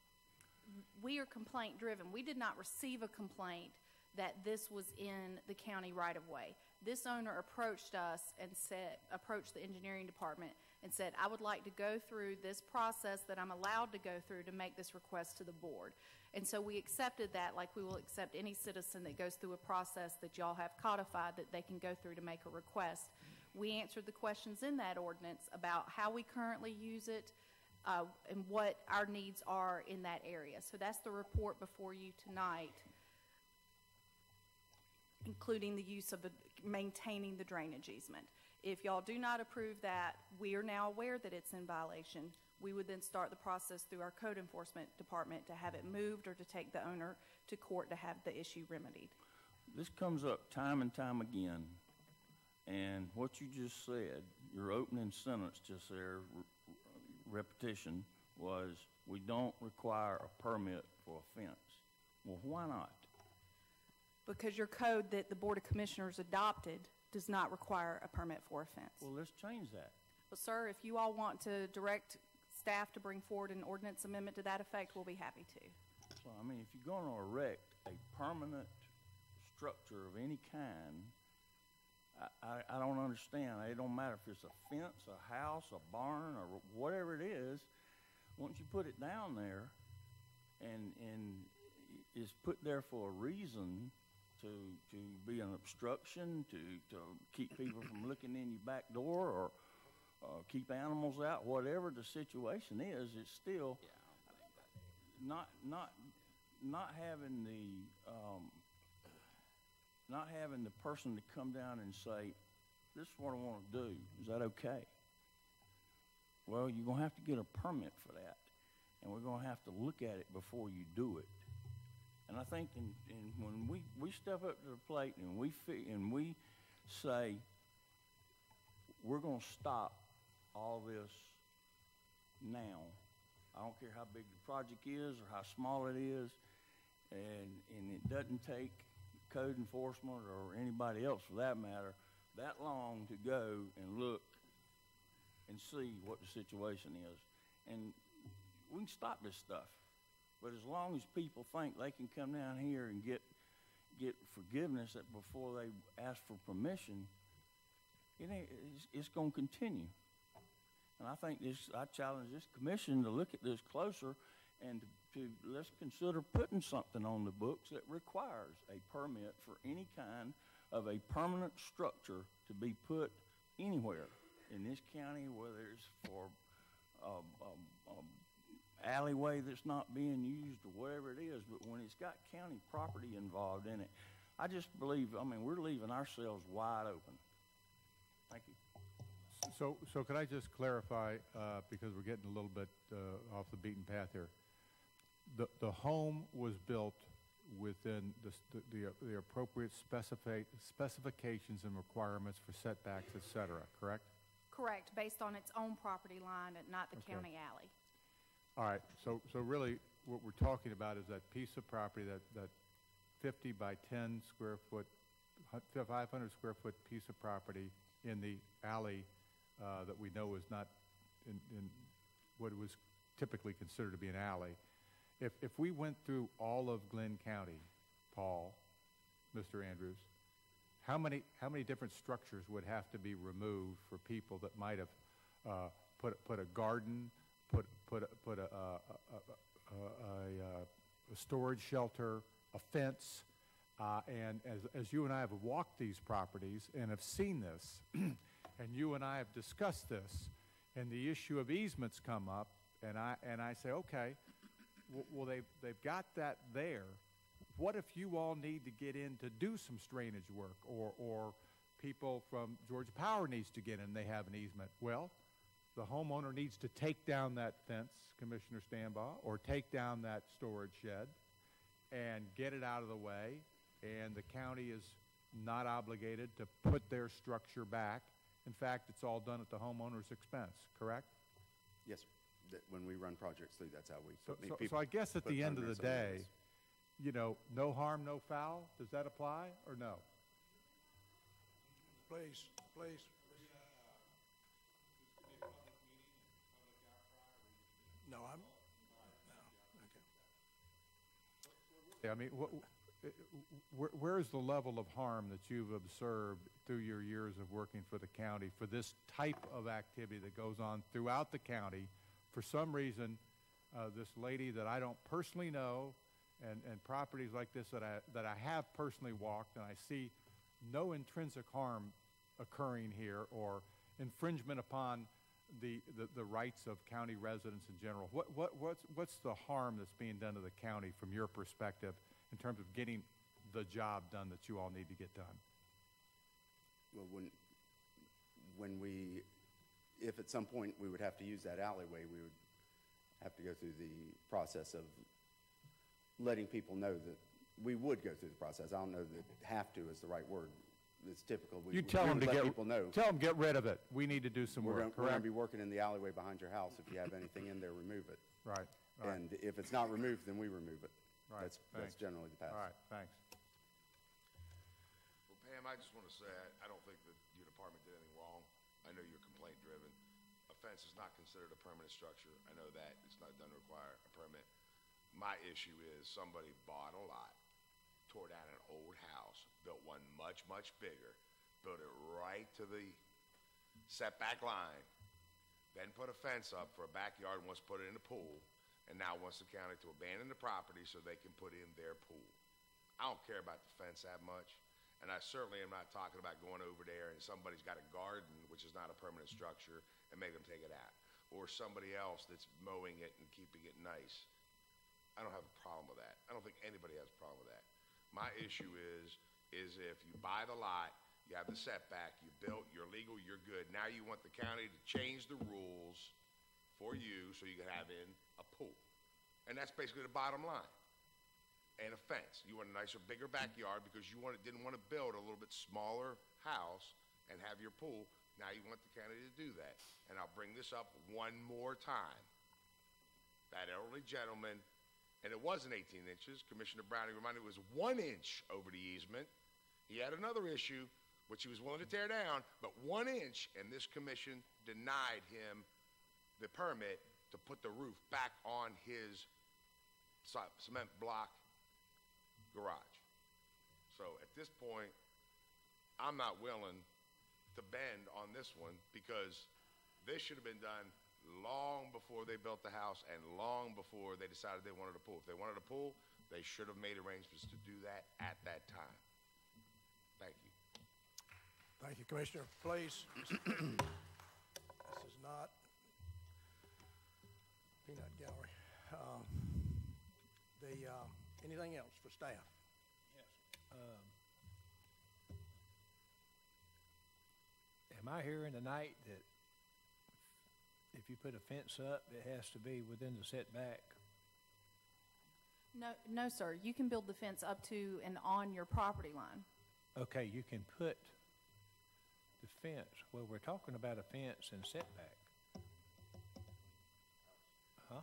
we are complaint driven. We did not receive a complaint that this was in the county right of way. This owner approached us and said, approached the engineering department and said, I would like to go through this process that I'm allowed to go through to make this request to the board. And so we accepted that like we will accept any citizen that goes through a process that y'all have codified that they can go through to make a request. We answered the questions in that ordinance about how we currently use it, uh, and what our needs are in that area. So that's the report before you tonight, including the use of, maintaining the drainage easement. If y'all do not approve that, we are now aware that it's in violation. We would then start the process through our code enforcement department to have it moved or to take the owner to court to have the issue remedied. This comes up time and time again. And what you just said, your opening sentence just there, r- r- repetition, was, we don't require a permit for a fence. Well, why not? Because your code that the Board of Commissioners adopted does not require a permit for a fence. Well, let's change that. Well, sir, if you all want to direct staff to bring forward an ordinance amendment to that effect, we'll be happy to. So, I mean, if you're gonna erect a permanent structure of any kind, I, I, I don't understand. It don't matter if it's a fence, a house, a barn, or whatever it is. Once you put it down there and, and it's put there for a reason to, to be an obstruction, to, to keep people from looking in your back door or, uh, keep animals out, whatever the situation is, it's still not, not, not having the, um, not having the person to come down and say, this is what I want to do, is that okay? Well, you're gonna have to get a permit for that, and we're gonna have to look at it before you do it. And I think in, in, when we, we step up to the plate and we fi- and we say, we're gonna stop all this now, I don't care how big the project is or how small it is, and, and it doesn't take code enforcement or anybody else for that matter, that long to go and look and see what the situation is. And we can stop this stuff. But as long as people think they can come down here and get, get forgiveness that before they ask for permission, it ain't, it's, it's gonna continue. And I think this, I challenge this commission to look at this closer and to, to, let's consider putting something on the books that requires a permit for any kind of a permanent structure to be put anywhere in this county, whether it's for, um, um, um, alleyway that's not being used or whatever it is, but when it's got county property involved in it, I just believe, I mean, we're leaving ourselves wide open. Thank you. So, so could I just clarify, uh, because we're getting a little bit uh, off the beaten path here? The, the home was built within the, the, the appropriate specific, specifications and requirements for setbacks, et cetera, correct? Correct, based on its own property line and not the Okay. county alley. All right, so, so really, what we're talking about is that piece of property, that, that 50 by 10 square foot, 500 square foot piece of property in the alley uh, that we know is not in, in what was typically considered to be an alley. If, if we went through all of Glynn County, Paul, Mr. Andrews, how many, how many different structures would have to be removed for people that might have uh, put, put a garden, put, put, a- put a, a, a, a, storage shelter, a fence, uh, and as, as you and I have walked these properties and have seen this, and you and I have discussed this, and the issue of easements come up, and I, and I say, okay, well, they, they've got that there. What if you all need to get in to do some drainage work, or, or people from Georgia Power needs to get in, they have an easement? Well, the homeowner needs to take down that fence, Commissioner Stambaugh, or take down that storage shed and get it out of the way, and the county is not obligated to put their structure back. In fact, it's all done at the homeowner's expense, correct? Yes, sir. That when we run projects through, that's how we. So, make so- people so I guess at the end of the permits on their day, list. you know, no harm, no foul, does that apply, or no? Please, please. No, I'm, no, okay. Yeah, I mean, where, where is the level of harm that you've observed through your years of working for the county for this type of activity that goes on throughout the county? For some reason, uh, this lady that I don't personally know and, and properties like this that I, that I have personally walked and I see no intrinsic harm occurring here or infringement upon the, the, the rights of county residents in general. What, what, what's, what's the harm that's being done to the county from your perspective in terms of getting the job done that you all need to get done? Well, when, when we, if at some point we would have to use that alleyway, we would have to go through the process of letting people know that we would go through the process. I don't know that have to is the right word. It's typical. We- You we tell them to get, people know. tell them, get rid of it. We need to do some We're work, gonna, we're gonna be working in the alleyway behind your house. If you have anything in there, remove it. Right, right. And if it's not removed, then we remove it. Right, That's, that's generally the path. All right, thanks. Well, Pam, I just want to say, I- I don't think that your department did anything wrong. I know you're complaint driven. A fence is not considered a permanent structure. I know that. It's not done to require a permit. My issue is somebody bought a lot, tore down an old house, built one much, much bigger, built it right to the setback line, then put a fence up for a backyard and wants to put it in a pool, and now wants the county to abandon the property so they can put in their pool. I don't care about the fence that much, and I certainly am not talking about going over there and somebody's got a garden, which is not a permanent structure, and make them take it out, or somebody else that's mowing it and keeping it nice. I don't have a problem with that. I don't think anybody has a problem with that. My issue is, is if you buy the lot, you have the setback, you built, you're legal, you're good. Now you want the county to change the rules for you so you can have in a pool. And that's basically the bottom line. And a fence. You want a nicer, bigger backyard because you didn't want to build a little bit smaller house and have your pool. Now you want the county to do that. And I'll bring this up one more time. that elderly gentleman, and it wasn't 18 inches. Commissioner Browning reminded me it was one inch over the easement. He had another issue, which he was willing to tear down, but one inch, and this commission denied him the permit to put the roof back on his cement block garage. So at this point, I'm not willing to bend on this one because this should have been done long before they built the house and long before they decided they wanted a pool. If they wanted a pool, they should have made arrangements to do that at that time. Thank you. Thank you, Commissioner. Please. This is not peanut gallery. Um, The, uh, anything else for staff? Yes. Um, Am I hearing tonight that if you put a fence up, it has to be within the setback? No, no, sir. You can build the fence up to and on your property line. Okay, you can put the fence, well, we're talking about a fence and setback. Huh?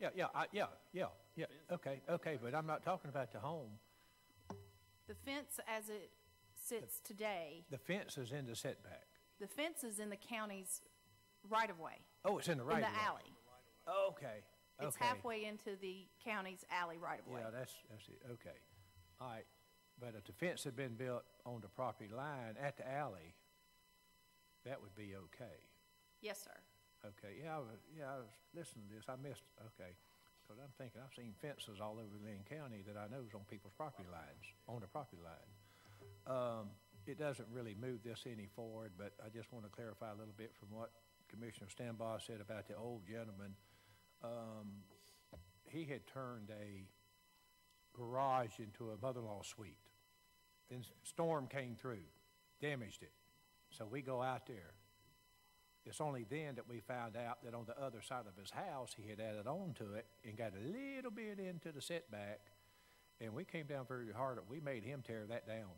Yeah, yeah, I, yeah, yeah, yeah, okay, okay, but I'm not talking about the home. The fence as it sits today, The fence is in the setback. The fence is in the county's right-of-way. Oh, it's in the right In of the way. alley. Okay, It's okay. halfway into the county's alley right-of-way. Yeah, that's, that's it, okay. All right, but if the fence had been built on the property line at the alley, that would be okay. Yes, sir. Okay, yeah, I was, yeah, I was listening to this, I missed, okay. Because I'm thinking, I've seen fences all over Glynn County that I know is on people's property lines, on the property line. Um, it doesn't really move this any forward, but I just want to clarify a little bit from what Commissioner Stambaugh said about the old gentleman. Um, he had turned a garage into a mother-in-law suite. Then storm came through, damaged it. So we go out there. It's only then that we found out that on the other side of his house, he had added on to it and got a little bit into the setback. And we came down very hard, we made him tear that down.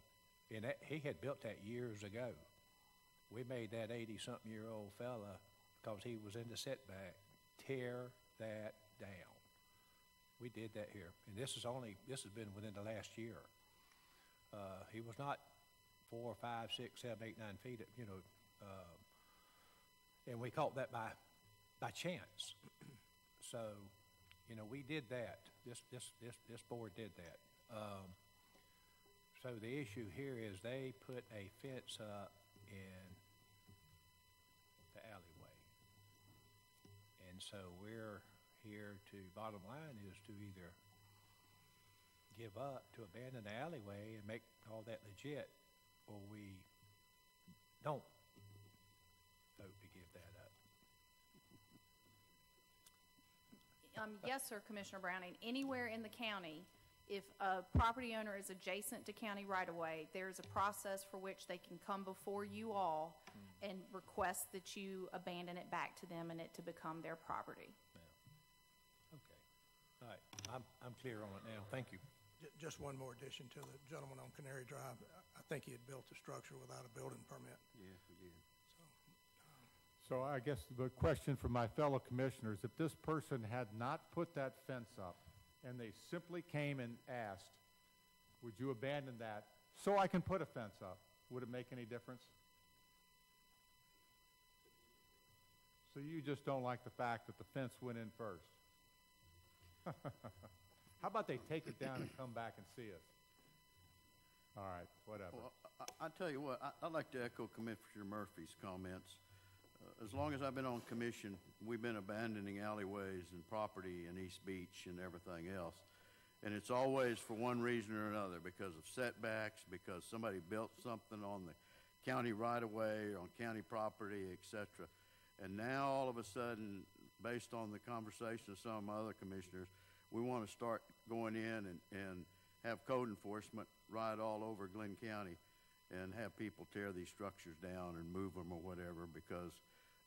And that, he had built that years ago. We made that eighty-something-year-old fella, because he was in the setback, tear that down. We did that here, and this is only, this has been within the last year. Uh, he was not four, five, six, seven, eight, nine feet, you know, uh, and we caught that by, by chance. So, you know, we did that. This, this, this, this board did that. Um, so the issue here is they put a fence up in the alleyway. And so we're here to, bottom line is to either give up, to abandon the alleyway and make all that legit, or we don't vote to give that up. Um, yes, sir, Commissioner Browning. Anywhere in the county, if a property owner is adjacent to county right-of-way, there's a process for which they can come before you all hmm. and request that you abandon it back to them and it to become their property. Okay. All right, I'm, I'm clear on it now. Thank you. Ju- Just one more addition to the gentleman on Canary Drive. I think he had built a structure without a building permit. Yes, we did. So I guess the question for my fellow commissioners, if this person had not put that fence up and they simply came and asked, would you abandon that so I can put a fence up? Would it make any difference? So you just don't like the fact that the fence went in first? How about they take it down and come back and see us? All right, whatever. Well, I, I tell you what, I, I'd like to echo Commissioner Murphy's comments. Uh, As long as I've been on commission, we've been abandoning alleyways and property in East Beach and everything else. And it's always for one reason or another, because of setbacks, because somebody built something on the county right-of-way, on county property, et cetera. And now, all of a sudden, based on the conversation of some of other commissioners, we want to start going in and, and have code enforcement right all over Glynn County and have people tear these structures down and move them or whatever because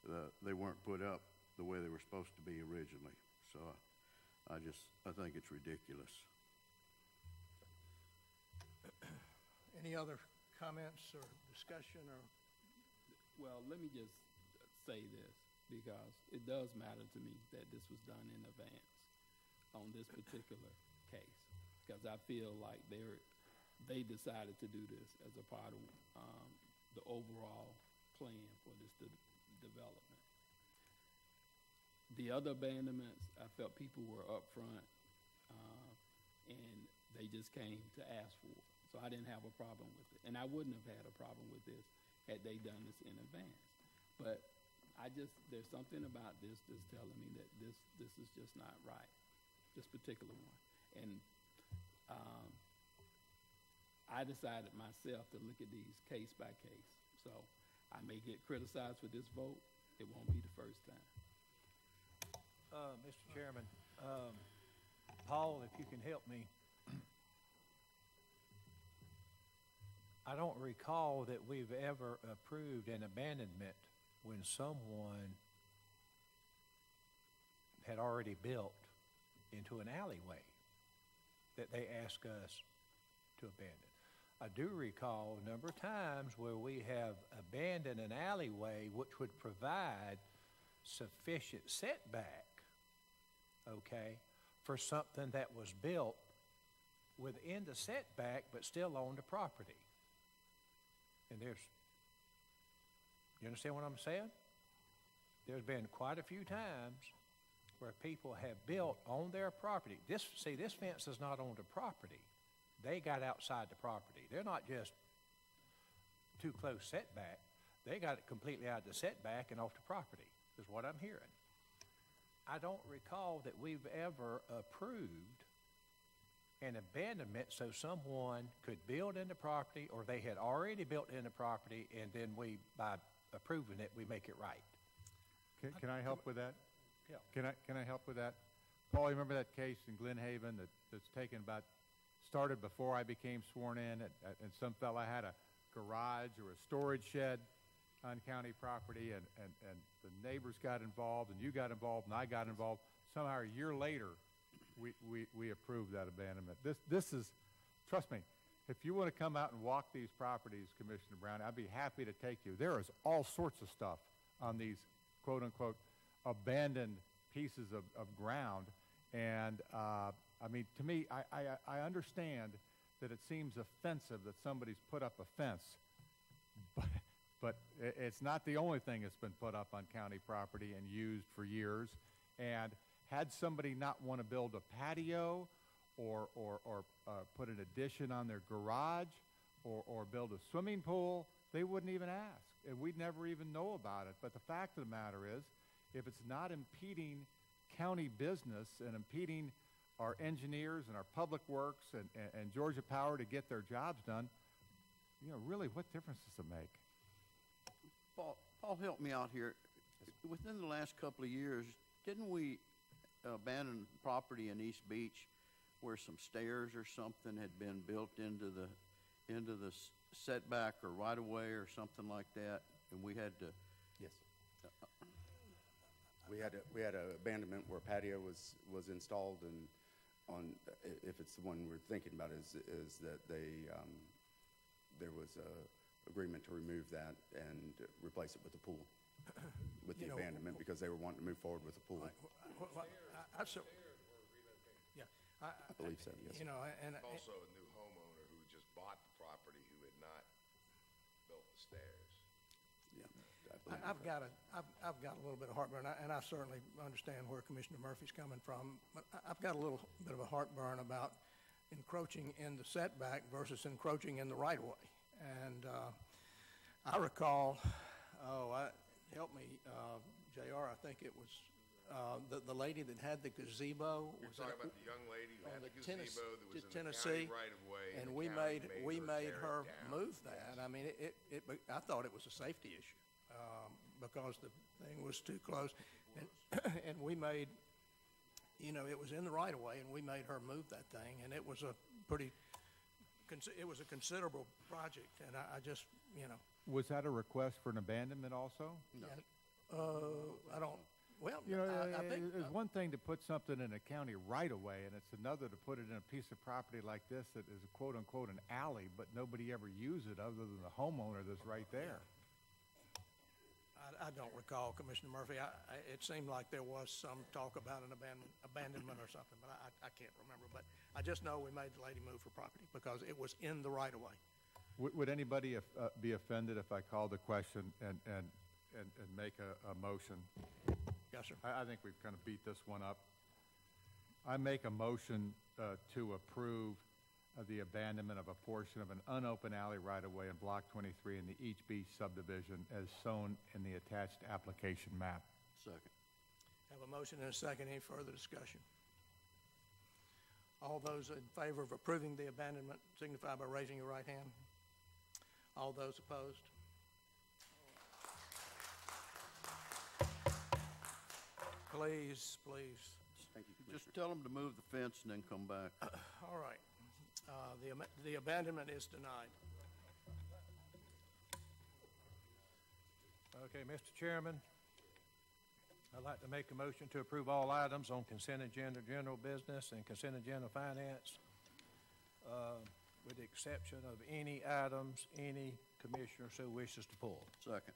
uh, they weren't put up the way they were supposed to be originally. So I just, I think it's ridiculous. Any other comments or discussion or? Well, let me just say this. because it does matter to me that this was done in advance on this particular case. Because I feel like they're, they decided to do this as a part of, um, the overall plan for this de- development. The other abandonments, I felt people were upfront, uh, and they just came to ask for it. So I didn't have a problem with it. And I wouldn't have had a problem with this had they done this in advance. But I just, there's something about this that's telling me that this, this is just not right, this particular one. And, um, I decided myself to look at these case by case. So I may get criticized for this vote. It won't be the first time. Uh, Mr. Chairman, um, Paul, if you can help me. I don't recall that we've ever approved an abandonment when someone had already built into an alleyway that they asked us to abandon. I do recall a number of times where we have abandoned an alleyway which would provide sufficient setback, okay, for something that was built within the setback but still on the property. And there's, you understand what I'm saying? There's been quite a few times where people have built on their property. This, see, this fence is not on the property. They got outside the property. They're not just too close setback. They got it completely out of the setback and off the property, is what I'm hearing. I don't recall that we've ever approved an abandonment so someone could build in the property or they had already built in the property and then we, by approving it, we make it right. Can, can I help with that? Yeah. Can I, can I help with that? Paul, you remember that case in Glen Haven that, that's taken about, started before I became sworn in, and, and some fella had a garage or a storage shed on county property, and, and, and the neighbors got involved, and you got involved, and I got involved. Somehow, a year later, we, we, we approved that abandonment. This, this is, trust me, if you want to come out and walk these properties, Commissioner Brown, I'd be happy to take you. There is all sorts of stuff on these quote-unquote abandoned pieces of, of ground. And, uh, I mean, to me, I, I, I understand that it seems offensive that somebody's put up a fence, but, but it's not the only thing that's been put up on county property and used for years. And had somebody not want to build a patio or, or, or uh, put an addition on their garage or, or build a swimming pool, they wouldn't even ask. And we'd never even know about it. But the fact of the matter is, if it's not impeding county business and impeding our engineers and our public works and, and, and Georgia Power to get their jobs done, you know, really, what difference does it make? Paul, Paul, help me out here. Within the last couple of years, didn't we abandon property in East Beach where some stairs or something had been built into the, into the setback or right-of-way or something like that? And we had to, Yes. We had, a- we had a abandonment where patio was, was installed and on, if it's the one we're thinking about is, is that they, um, there was a agreement to remove that and replace it with a pool, with the You know, abandonment because they were wanting to move forward with the pool. Well, well, I- I so- Yeah. I I believe so, yes. You know, and. Also, a new I- I've got a, I've, I've got a little bit of heartburn, I- and I certainly understand where Commissioner Murphy's coming from, but I've got a little bit of a heartburn about encroaching in the setback versus encroaching in the right-of-way. And uh, I recall, oh, I, help me, uh, JR, I think it was uh, the, the lady that had the gazebo. You're was talking about the young lady who on had the gazebo that was in Tennessee, county right-of-way, and And we made, made we her made her move that. I mean, it, it, it- I thought it was a safety issue, um, because the thing was too close. And, and we made, you know, it was in the right of way, and we made her move that thing, and it was a pretty, it was a considerable project, and I, I just, you know, Was that a request for an abandonment also? No. uh, I don't, well, You know, I, I think. it's one thing to put something in a county right-of-way, and it's another to put it in a piece of property like this that is a quote-unquote an alley, but nobody ever uses it other than the homeowner that's right there. I, don't recall, Commissioner Murphy. I, I, it seemed like there was some talk about an abandon, abandonment or something, but I, I can't remember. But I just know we made the lady move her property because it was in the right of way. Would, would anybody if- uh, be offended if I called the question and, and, and, and make a, a motion? Yes, sir. I, I think we've kind of beat this one up. I make a motion uh, to approve of the abandonment of a portion of an unopened alley right-of-way in Block 23 in the East Beach subdivision as shown in the attached application map. Second. Have a motion and a second. Any further discussion? All those in favor of approving the abandonment signify by raising your right hand. All those opposed? Please, please. Thank you, Just tell them to move the fence and then come back. All right. Uh, The the abandonment is denied. Okay, Mr. Chairman, I'd like to make a motion to approve all items on consent agenda, general business, and consent agenda finance, uh, with the exception of any items any commissioner so wishes to pull. Second.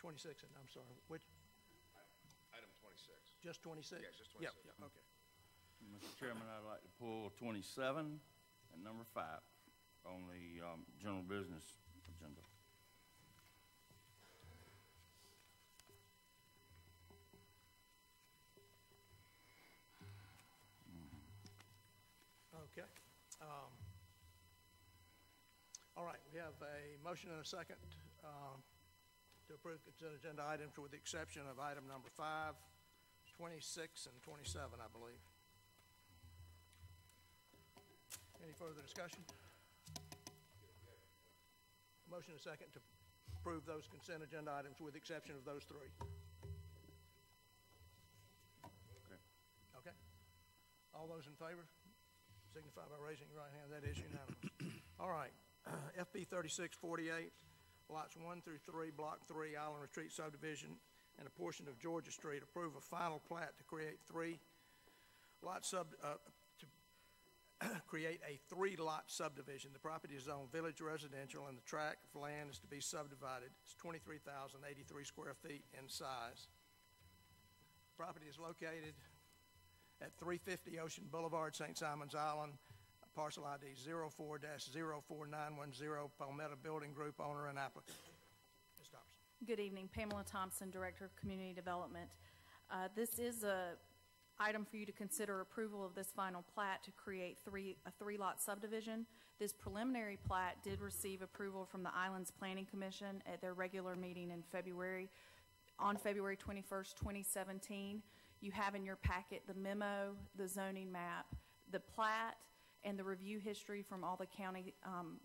26, and I'm sorry, which, Item 26. just 26? Yes, just Yeah, 26. yeah, okay. Mr. Chairman, I'd like to pull twenty-seven and number five on the, um, general business agenda. Okay. Um, All right, we have a motion and a second um, to approve consent agenda items with the exception of item number five, 26, and 27, I believe. Any further discussion? Motion and a second to approve those consent agenda items with the exception of those three. Okay. Okay? All those in favor signify by raising your right hand. That is unanimous. All right, FP 3648, lots 1 through 3, Block 3, Island Retreat subdivision, and a portion of Georgia Street. Approve a final plat to create three lot sub, uh, to create a three-lot subdivision. The property is zoned village residential, and the tract of land is to be subdivided. It's 23,083 square feet in size. Property is located at 350 Ocean Boulevard, St. Simons Island, parcel ID 04-04910, Palmetto Building Group, owner and applicant. Ms. Thompson. Good evening, Pamela Thompson, Director of Community Development. Uh, This is a item for you to consider approval of this final plat to create three, a three-lot subdivision. This preliminary plat did receive approval from the Islands Planning Commission at their regular meeting in February, on February 21st, 2017. You have in your packet the memo, the zoning map, the plat, and the review history from all the county um,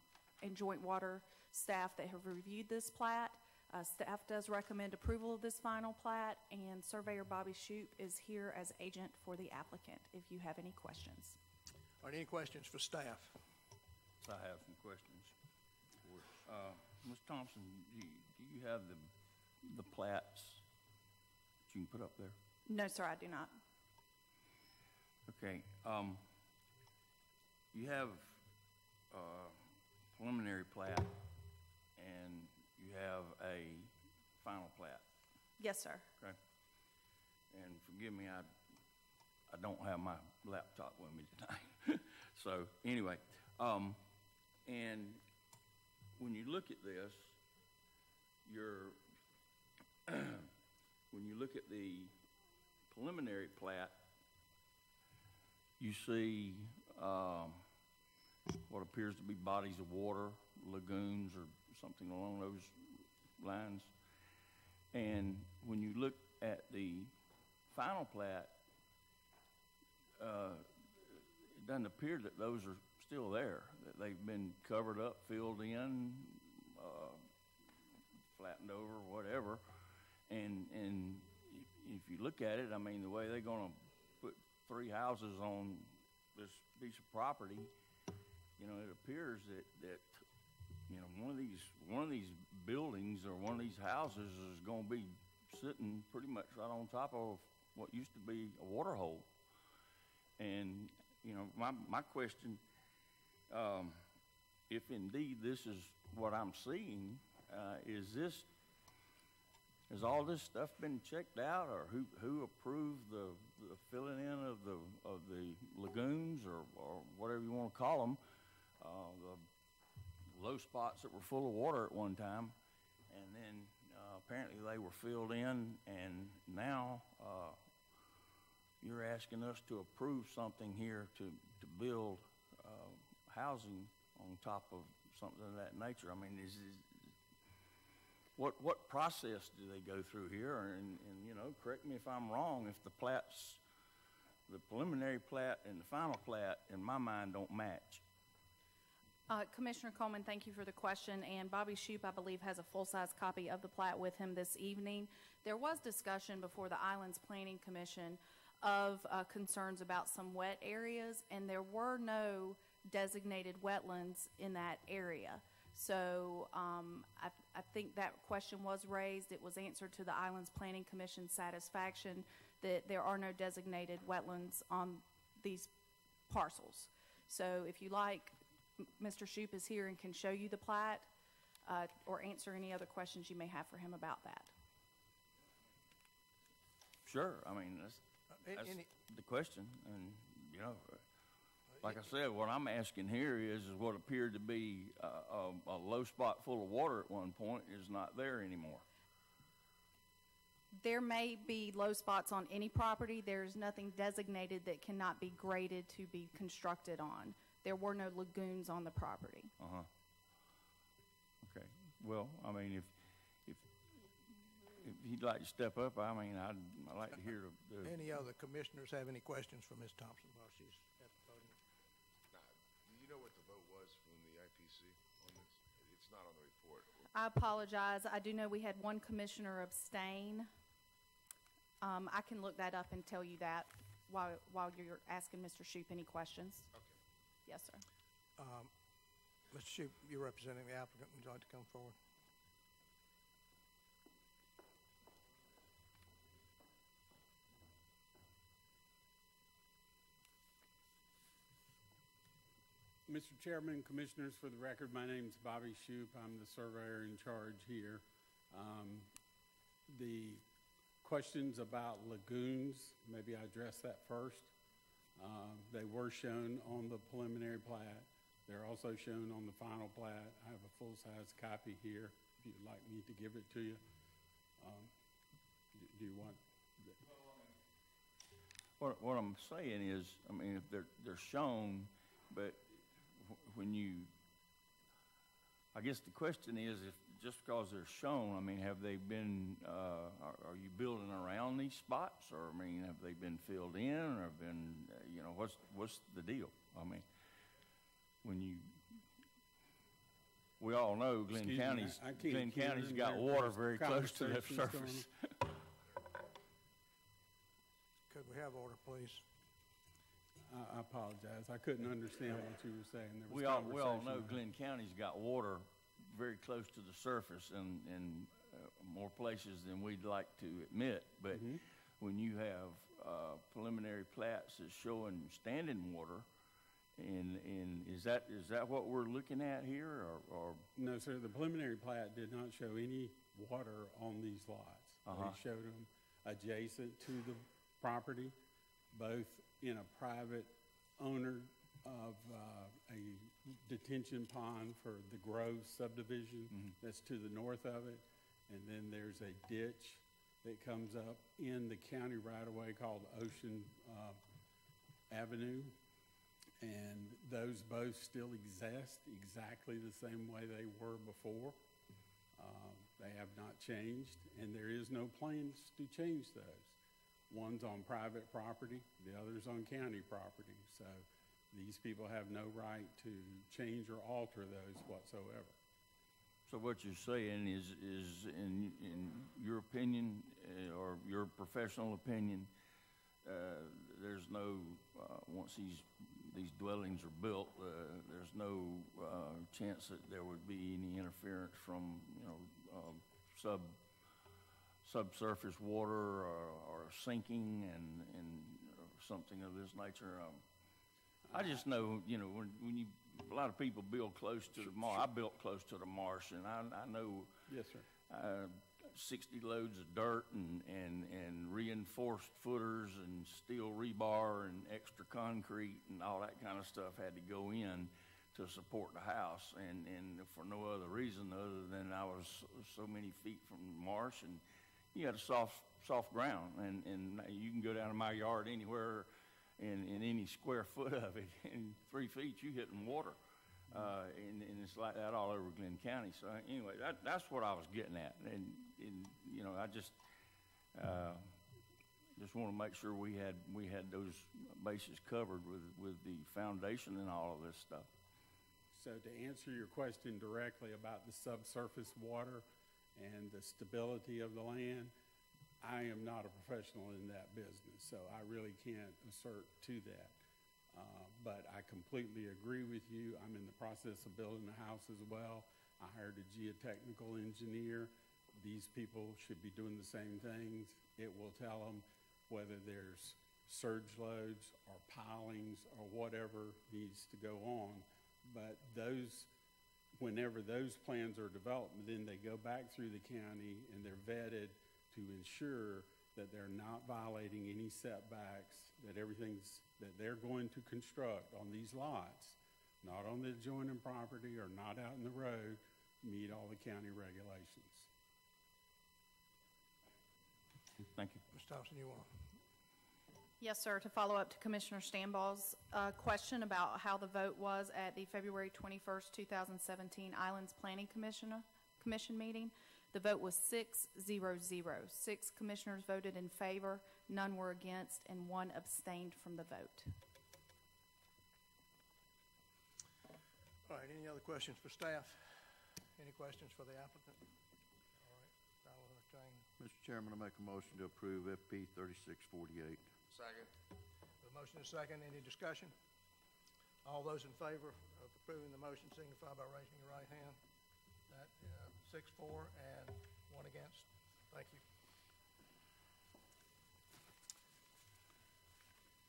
and joint water staff that have reviewed this plat. Uh, Staff does recommend approval of this final plat, and Surveyor Bobby Shoup is here as agent for the applicant, if you have any questions. Are there any questions for staff? I have some questions. Uh, Ms. Thompson, do you, do you have the, the plats that you can put up there? No, sir, I do not. Okay, um, you have, uh, preliminary plat and you have a final plat, Yes, sir. okay? And forgive me, I, I don't have my laptop with me tonight. So, anyway, um, and when you look at this, you're, when you look at the preliminary plat, you see, um, what appears to be bodies of water, lagoons or something along those lines. And when you look at the final plat, uh, it doesn't appear that those are still there, that they've been covered up, filled in, uh, flattened over, whatever. And, and if you look at it, I mean, the way they're gonna put three houses on this piece of property, you know, it appears that, that, you know, one of these, one of these buildings or one of these houses is gonna be sitting pretty much right on top of what used to be a water hole. And, you know, my, my question, um, if indeed this is what I'm seeing, uh, is this, has all this stuff been checked out, or who, who approved the, the filling in of the, of the lagoons, or, or whatever you wanna call them? Uh, the low spots that were full of water at one time, and then, uh, apparently they were filled in, and now, uh, you're asking us to approve something here to, to build, uh, housing on top of something of that nature. I mean, is, is, what, what process do they go through here? And, and, you know, correct me if I'm wrong, if the plats, the preliminary plat and the final plat, in my mind, don't match. Uh, Commissioner Coleman, thank you for the question, and Bobby Shoup, I believe, has a full-size copy of the plat with him this evening. There was discussion before the Islands Planning Commission of uh, concerns about some wet areas, and there were no designated wetlands in that area. So um, I, I think that question was raised. It was answered to the Islands Planning Commission's satisfaction that there are no designated wetlands on these parcels. So if you like, Mr. Shoup is here and can show you the plat uh, or answer any other questions you may have for him about that. Sure, I mean, that's, that's any- the question, and, you know, uh, like I said, what I'm asking here is, is what appeared to be a, a, a low spot full of water at one point is not there anymore. There may be low spots on any property. There's nothing designated that cannot be graded to be constructed on. There were no lagoons on the property. Uh-huh. Okay, well, I mean, if, if, if he'd like to step up, I mean, I'd, I'd like to hear the, the Any other commissioners have any questions for Ms. Thompson while she's at the podium? Nah, do you know what the vote was from the IPC on this? It's not on the report. I apologize. I do know we had one commissioner abstain. Um, I can look that up and tell you that while, while you're asking Mr. Shoup any questions. Okay. Yes, sir. Um, Mr. Shoup, you're representing the applicant. Would you like to come forward? Mr. Chairman, Commissioners, for the record, my name is Bobby Shoup. I'm the surveyor in charge here. Um, The questions about lagoons, maybe I address that first. Um, They were shown on the preliminary plat. They're also shown on the final plat. I have a full-size copy here, if you'd like me to give it to you. Um, do- Do you want? What, what I'm saying is, I mean, if they're, they're shown, but when you, I guess the question is, if, just because they're shown, I mean, have they been, uh, are, are you building around these spots? Or, I mean, have they been filled in, or have been, uh, you know, what's, what's the deal? I mean, when you, we all know Glynn Excuse me, I- County's, I can't Glynn hear County's and got water very close to the surface. Could we have order, please? I I apologize. I couldn't understand what you were saying. There was We all, we all know. Glynn County's got water very close to the surface in, in uh, more places than we'd like to admit. But Mm-hmm. when you have uh, preliminary plats that's showing standing water, and, and is that, is that what we're looking at here, or, or? No, sir, the preliminary plat did not show any water on these lots. Uh-huh. They showed them adjacent to the property, both in a private owner of uh, a detention pond for the Grove subdivision that's to the north of it. And then there's a ditch that comes up in the county right-of-way called Ocean uh, Avenue. And those both still exist exactly the same way they were before. Um, They have not changed, and there is no plans to change those. One's on private property, the other's on county property. So these people have no right to change or alter those whatsoever. So what you're saying is, is in, in your opinion, uh, or your professional opinion, uh, there's no, uh, once these, these dwellings are built, uh, there's no, uh, chance that there would be any interference from, you know, um, sub, subsurface water or, or sinking and, and something of this nature. Um, I just know, you know, when, when you, a lot of people build close to the marsh. I built close to the marsh and I, I know. Yes, sir. Uh, sixty loads of dirt and, and, and reinforced footers and steel rebar and extra concrete and all that kind of stuff had to go in to support the house and, and for no other reason other than I was so many feet from the marsh and you got a soft, soft ground and, and you can go down to my yard anywhere in, in any square foot of it in three feet you hitting water. Uh, and, and it's like that all over Glynn County. So anyway, that, that's what I was getting at. And, and you know, I just, uh, just want to make sure we had, we had those bases covered with, with the foundation and all of this stuff. So to answer your question directly about the subsurface water and the stability of the land, I am not a professional in that business, so I really can't assert to that. Uh, but I completely agree with you. I'm in the process of building a house as well. I hired a geotechnical engineer. These people should be doing the same things. It will tell them whether there's surge loads or pilings or whatever needs to go on. But those, whenever those plans are developed, then they go back through the county and they're vetted to ensure that they're not violating any setbacks, that everything's, that they're going to construct on these lots, not on the adjoining property or not out in the road, meet all the county regulations. Thank you. Ms. Thompson, you want? Yes, sir. To follow up to Commissioner Stambaugh's uh, question about how the vote was at the February 21st, 2017 Islands Planning Commission, Commission meeting, the vote was six zero zero. Six commissioners voted in favor, none were against, and one abstained from the vote. All right, any other questions for staff? Any questions for the applicant? All right, I will entertain. Mr. Chairman, I make a motion to approve FP thirty-six forty-eight. Second. The motion is second, any discussion? All those in favor of approving the motion signify by raising your right hand. Six, four, and one against. Thank you.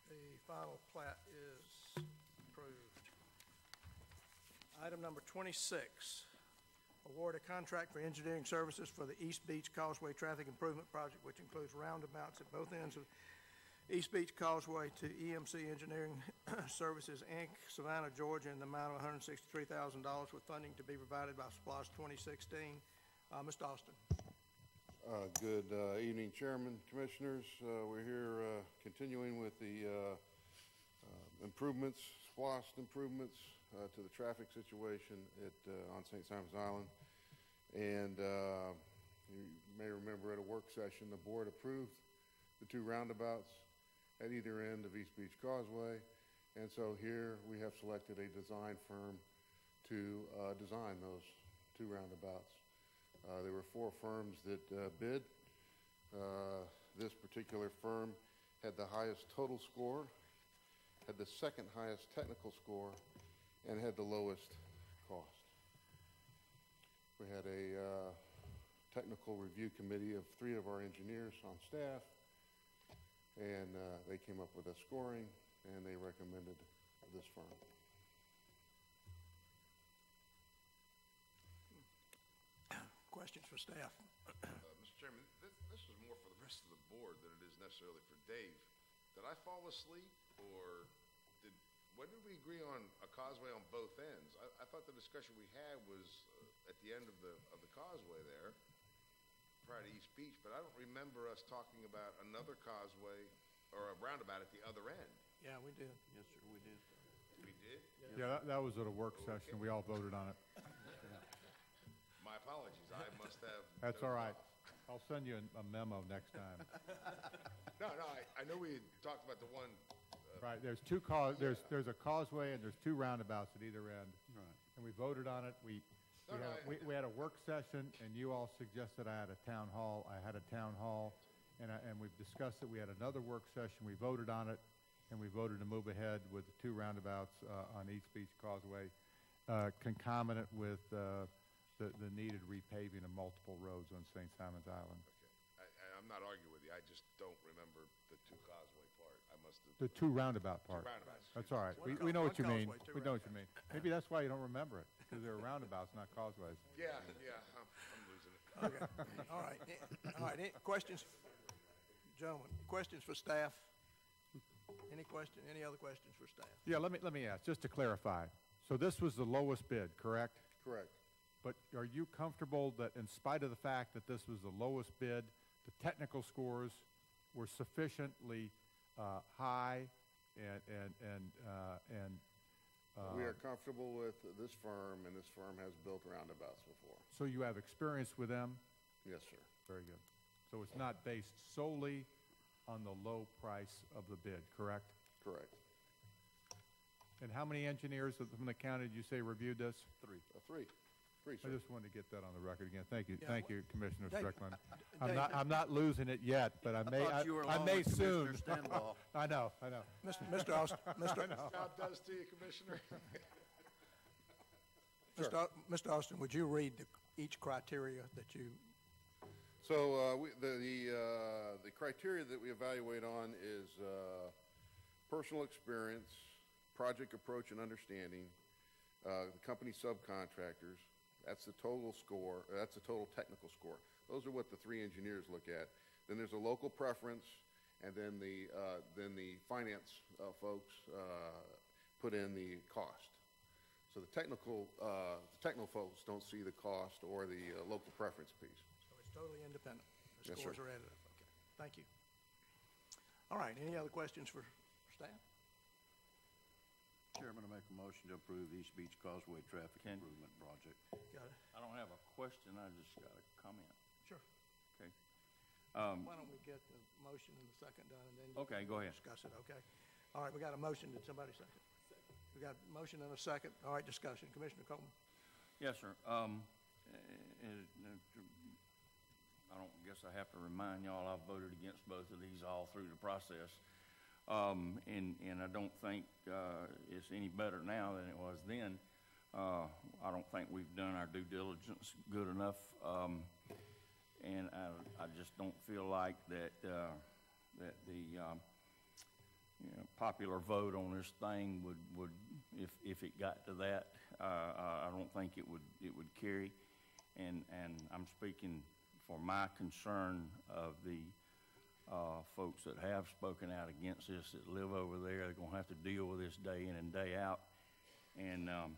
The final plat is approved. Item number twenty-six, award a contract for engineering services for the East Beach Causeway Traffic Improvement Project, which includes roundabouts at both ends of East Beach Causeway to EMC Engineering Services, Inc., Savannah, Georgia, in the amount of $163,000 with funding to be provided by SPLOST 2016. Uh, Mr. Austin. Uh, Good uh, evening, Chairman, Commissioners. Uh, We're here uh, continuing with the uh, improvements, SPLOST improvements to the traffic situation at, on St. Simons Island. And you may remember at a work session, the board approved the two roundabouts at either end of East Beach Causeway. And so here we have selected a design firm to uh, design those two roundabouts. Uh, There were four firms that uh, bid. Uh, This particular firm had the highest total score, had the second highest technical score, and had the lowest cost. We had a uh, technical review committee of three of our engineers on staff, and uh, they came up with a scoring, and they recommended this firm. Questions for staff? Uh, Mr. Chairman, this, this was more for the rest of the board than it is necessarily for Dave. Did I fall asleep, or did, when did we agree on a causeway on both ends? I, I thought the discussion we had was uh, at the end of the, of the causeway there, prior to East Beach, but I don't remember us talking about another causeway or a roundabout at the other end. Yeah, we did. Yes, sir, we did. We did? Yeah, that, that was at a work session. We all voted on it. My apologies, I must have. That's all right. off. I'll send you a memo next time. No, no, I, I know we had talked about the one, uh, Right, there's two cause, there's, there's a causeway and there's two roundabouts at either end. Right. And we voted on it. We, we had, I- we, we had a work session and you all suggested I had a town hall. I had a town hall and I, and we've discussed it. We had another work session. We voted on it and we voted to move ahead with the two roundabouts, uh, on East Beach Causeway, uh, concomitant with, uh, the, the needed repaving of multiple roads on St. Simons Island. I, I I'm not arguing with you, I just don't remember the two causeway part. I must have. The two roundabout part. roundabouts, That's excuse all me. right. One We, we know what you mean. causeway, two We know what you mean. Maybe that's why you don't remember it, because they're roundabouts, not causeways. Yeah, yeah, I'm, I'm losing it. Okay, all right, all right, any questions? Gentlemen, questions for staff? Any question, any other questions for staff? Yeah, let me, let me ask, just to clarify. So this was the lowest bid, correct? Correct. But are you comfortable that in spite of the fact that this was the lowest bid, the technical scores were sufficiently uh, high and, and, and, uh, and, We uh, are comfortable with this firm, and this firm has built roundabouts before. so you have experience with them? Yes, sir. Very good. So it's not based solely on the low price of the bid, correct? Correct. And how many engineers from the county did you say reviewed this? Three. Uh, three. Three, I sir. just wanted to get that on the record again. Thank you, Yeah, thank wh- you, Commissioner Dave, Strickland. uh, I'm Dave, not, I'm not losing it yet, but I may, thought I you were I along may with soon. Commissioner Stambaugh. I know, I know. Mr. Mr. Austin, Mr. I know. Scott does to you, Commissioner? Mr. Au- Mr. Austin, would you read the- each criteria that you, So, uh, we, the, the, uh, the criteria that we evaluate on is, uh, personal experience, project approach and understanding, uh, the company subcontractors, that's the total score, uh, that's the total technical score. Those are what the three engineers look at. Then there's a local preference, and then the, uh, then the finance, uh, folks, uh, put in the cost. So the technical, uh, the technical folks don't see the cost or the, uh, local preference piece. so it's totally independent? The Yes, sir. scores are added up, okay. Thank you. All right, any other questions for for staff? Chairman, I make a motion to approve East Beach Causeway Traffic Improvement Project. Got it? I don't have a question, I just got a comment. Sure. Okay. Um, Why don't we get the motion and the second done, and then. you Okay, go ahead. Discuss it, okay? All right, we got a motion, did somebody second? We got a motion and a second, all right, discussion, Commissioner Coleman? Yes, sir. Um, eh, eh, I don't guess I have to remind y'all, I voted against both of these all through the process. Um, and, and I don't think, uh, it's any better now than it was then. Uh, I don't think we've done our due diligence good enough. Um, and I, I just don't feel like that, uh, that the, um, you know, popular vote on this thing would, would, if, if it got to that, uh, I I don't think it would, it would carry. And, and I'm speaking for my concern of the, uh, folks that have spoken out against this, that live over there, they're gonna have to deal with this day in and day out. And, um,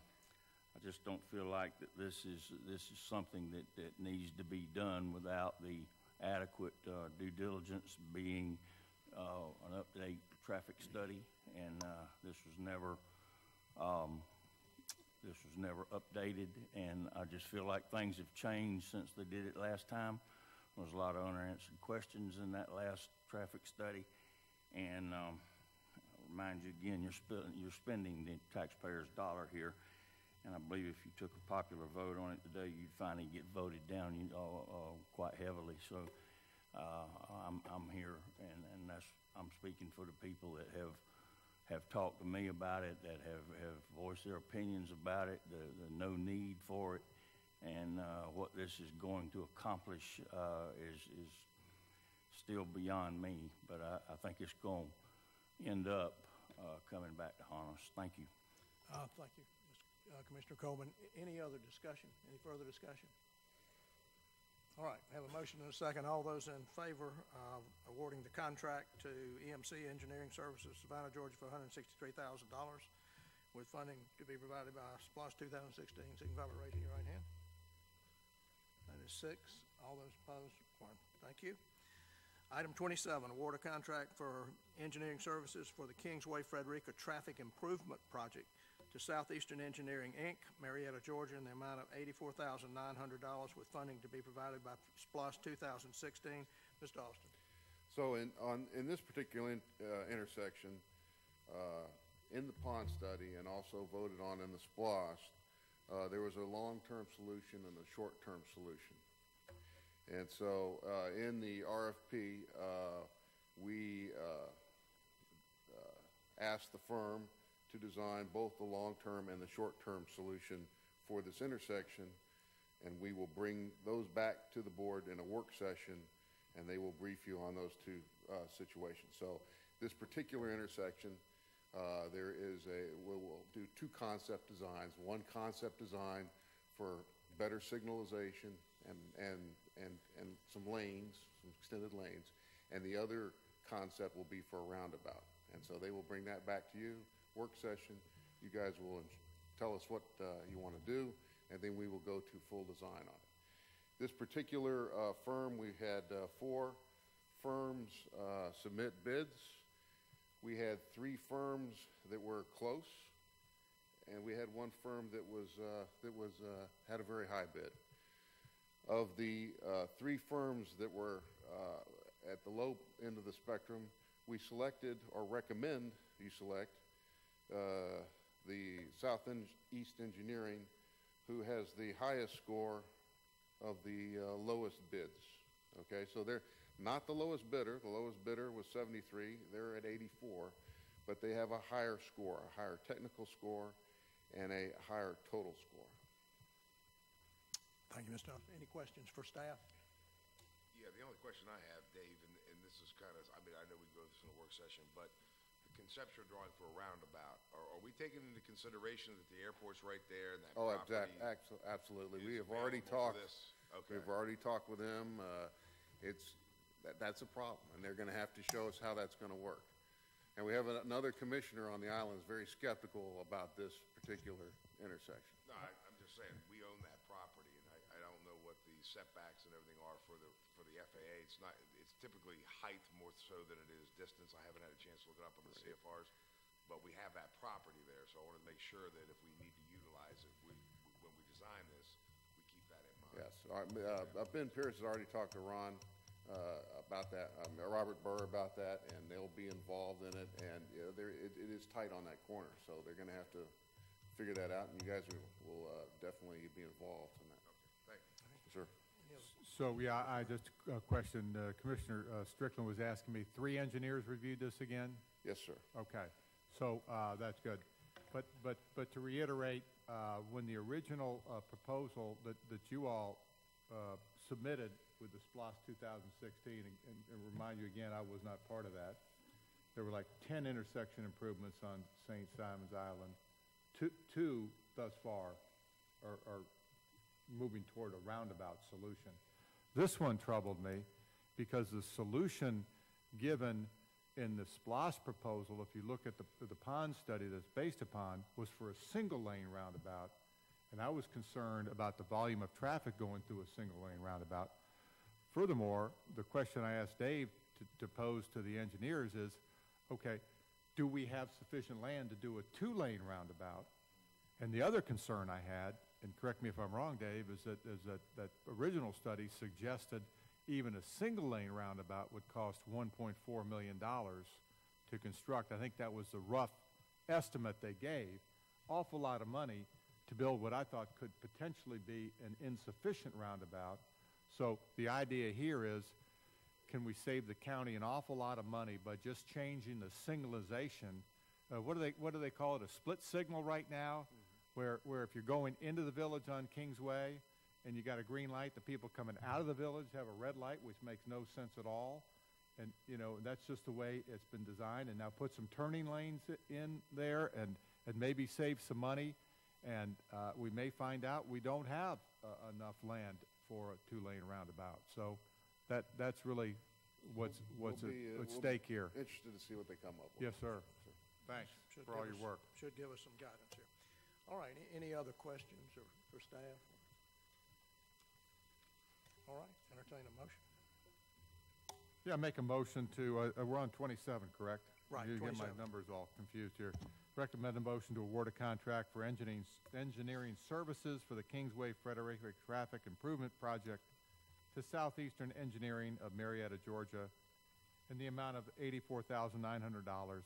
I just don't feel like that this is, this is something that, that needs to be done without the adequate, uh, due diligence being, uh, an up-to-date traffic study. And, uh, this was never, um, this was never updated, and I just feel like things have changed since they did it last time. Was a lot of unanswered questions in that last traffic study, and, um, remind you again, you're spending, you're spending the taxpayers' dollar here, and I believe if you took a popular vote on it today, you'd finally get voted down, you, uh, uh, quite heavily, so, uh, I'm, I'm here, and, and that's, I'm speaking for the people that have, have talked to me about it, that have, have voiced their opinions about it, the, the no need for it, and, uh, what this is going to accomplish, uh, is, is still beyond me, but I, I think it's going to end up, uh, coming back to haunt us. Thank you. Uh, thank you, uh, Commissioner Coleman. Any other discussion, any further discussion? All right, we have a motion and a second. All those in favor of awarding the contract to EMC Engineering Services, Savannah, Georgia, for $163,000 with funding to be provided by SPLOST 2016, signify by raising your right hand. Is six. All those opposed, one. Thank you. Item 27, award a contract for engineering services for the Kingsway Frederica Traffic Improvement Project to Southeastern Engineering, Inc., Marietta, Georgia, in the amount of $84,900 with funding to be provided by SPLOST 2016. Mr. Austin. So in, on, in this particular in- uh, intersection, uh, in the pond study and also voted on in the SPLOST, uh, there was a long-term solution and a short-term solution. And so uh, in the RFP, uh, we uh, uh, asked the firm to design both the long-term and the short-term solution for this intersection, and we will bring those back to the board in a work session and they will brief you on those two uh, situations. So this particular intersection, uh, there is a, we will do two concept designs. One concept design for better signalization and, and, and, and some lanes, some extended lanes, and the other concept will be for a roundabout. And so they will bring that back to you, work session. You guys will tell us what uh, you want to do, and then we will go to full design on it. This particular uh, firm, we had uh, four firms uh, submit bids. We had three firms that were close, and we had one firm that was, uh, that was, uh, had a very high bid. Of the uh, three firms that were uh, at the low end of the spectrum, we selected or recommend you select uh, the South En- East Engineering, who has the highest score of the uh, lowest bids. Okay, so they're not the lowest bidder. The lowest bidder was 73. They're at 84, but they have a higher score, a higher technical score, and a higher total score. Thank you, Mr. Thompson. Any questions for staff? Yeah, the only question I have, Dave, and, and this is kind of, I mean, I know we can go this in a work session, but the conceptual drawing for a roundabout, are, are we taking into consideration that the airport's right there and that Oh, property? exact, actu- absolutely. We have already talked. this? Okay. We've already talked with them. Uh, It's, that, that's a problem, and they're gonna have to show us how that's gonna work. And we have another commissioner on the island who's very skeptical about this particular intersection. No, I, I'm just saying, we own that property, and I, I don't know what the setbacks and everything are for the, for the FAA. It's not, it's typically height more so than it is distance. I haven't had a chance to look it up on the CFRs, but we have that property there, so I wanted to make sure that if we need to utilize it, we, when we design this, we keep that in mind. Yes, right, uh, uh, Ben Pierce has already talked to Ron uh, about that, um, Robert Burr about that, and they'll be involved in it, and, you know, there, it, it is tight on that corner, so they're gonna have to figure that out, and you guys will, will uh, definitely be involved in that. Thank you. Sure. So, yeah, I just uh, questioned, uh, Commissioner uh, Strickland was asking me, three engineers reviewed this again? Yes, sir. Okay, so uh, that's good. But, but, but to reiterate, uh, when the original uh, proposal that, that you all uh, submitted with the SPLOST 2016, and, and- and remind you again, I was not part of that, there were like 10 intersection improvements on St. Simons Island. Two, two thus far are, are moving toward a roundabout solution. This one troubled me because the solution given in the SPLOST proposal, if you look at the, the pond study that's based upon, was for a single lane roundabout. And I was concerned about the volume of traffic going through a single lane roundabout. Furthermore, the question I asked Dave to, to pose to the engineers is, okay, do we have sufficient land to do a two-lane roundabout? And the other concern I had, and correct me if I'm wrong, Dave, is that, is that, that original study suggested even a single-lane roundabout would cost $1.4 million to construct. I think that was the rough estimate they gave. Awful lot of money to build what I thought could potentially be an insufficient roundabout. So the idea here is, can we save the county an awful lot of money by just changing the signalization? Uh, what do they, what do they call it, a split signal right now? Where, where if you're going into the village on Kingsway and you got a green light, the people coming out of the village have a red light, which makes no sense at all. And, you know, that's just the way it's been designed. And now put some turning lanes in there and, and maybe save some money. And uh, we may find out we don't have uh, enough land for a two-lane roundabout. So that, that's really what's, what's We'll at be, uh, at we'll stake here. Interested to see what they come up with. Yes, sir. Thanks Should for all give your us- work. Should give us some guidance here. All right, a- any other questions or for staff? All right, entertain a motion. Yeah, make a motion to, uh, uh, we're on 27, correct? Right, You get my 27. numbers all confused here. Recommend a motion to award a contract for engineering, engineering services for the Kingsway Frederick Traffic Improvement Project to Southeastern Engineering of Marietta, Georgia, in the amount of $84,900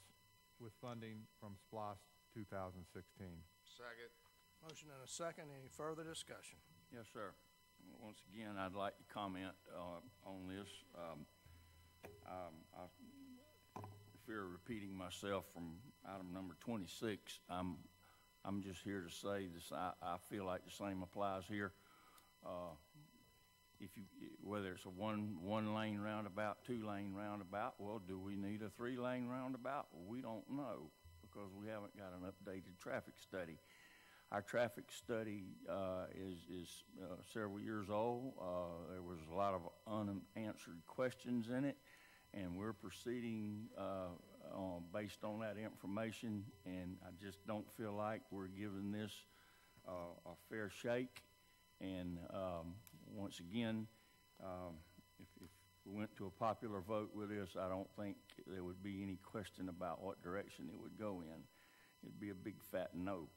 with funding from SPLOST 2016. Second. Motion and a second, any further discussion? Yes, sir. Once again, I'd like to comment uh, on this. Um, um, I fear of repeating myself from item number 26. I'm, I'm just here to say this, I, I feel like the same applies here. Uh, if you, whether it's a one, one lane roundabout, two lane roundabout, well, do we need a three lane roundabout? We don't know because we haven't got an updated traffic study. Our traffic study, uh, is, is, uh, several years old. Uh, there was a lot of unanswered questions in it and we're proceeding, uh, uh, based on that information and I just don't feel like we're giving this, uh, a fair shake. And, um, once again, um, if, if we went to a popular vote with this, I don't think there would be any question about what direction it would go in. It'd be a big fat no.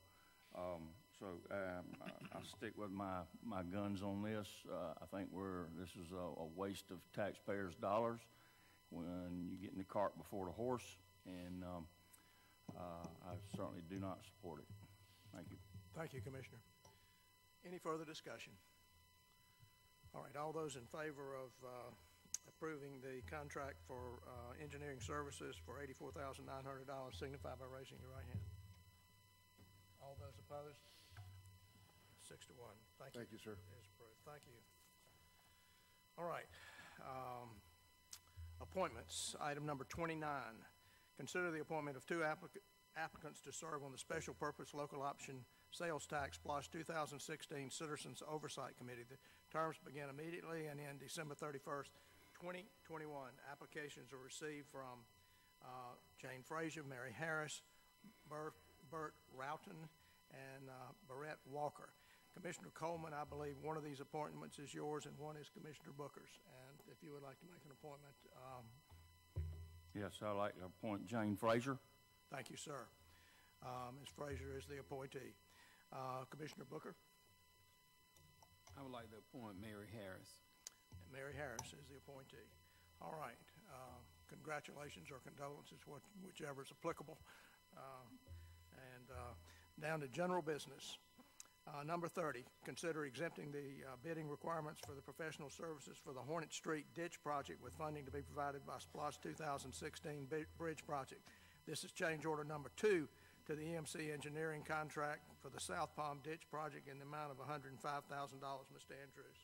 Um, so, um, I, I stick with my, my guns on this. Uh, I think we're, this is a, a waste of taxpayers' dollars when you get in the cart before the horse, and, um, uh, I certainly do not support it. Thank you. Thank you, Commissioner. Any further discussion? All right, all those in favor of uh, approving the contract for uh, engineering services for $84,900 signify by raising your right hand. All those opposed? Six to one. Thank you. Thank you, sir. It is approved. Thank you. All right. um, Appointments, item number 29. Consider the appointment of two applic- applicants to serve on the Special Purpose Local Option Sales Tax Plus 2016 Citizens Oversight Committee. The terms begin immediately and end December 31st, 2021. Applications are received from uh, Jane Frazier, Mary Harris, Bert Bert Roughton, and uh, Barrett Walker. Commissioner Coleman, I believe one of these appointments is yours and one is Commissioner Booker's. And if you would like to make an appointment, um, Yes, I'd like to appoint Jane Frazier. thank you, sir. Uh, Ms. Frazier is the appointee. Uh, Commissioner Booker? I would like to appoint Mary Harris. And Mary Harris is the appointee. All right. uh, Congratulations or condolences, what- whichever is applicable. Uh, And uh, down to general business. Uh, Number 30, consider exempting the uh, bidding requirements for the professional services for the Hornet Street Ditch Project with funding to be provided by SPLOST 2016 Bi- Bridge Project. This is change order number two to the EMC engineering contract for the South Palm Ditch Project in the amount of $105,000. Mr. Andrews.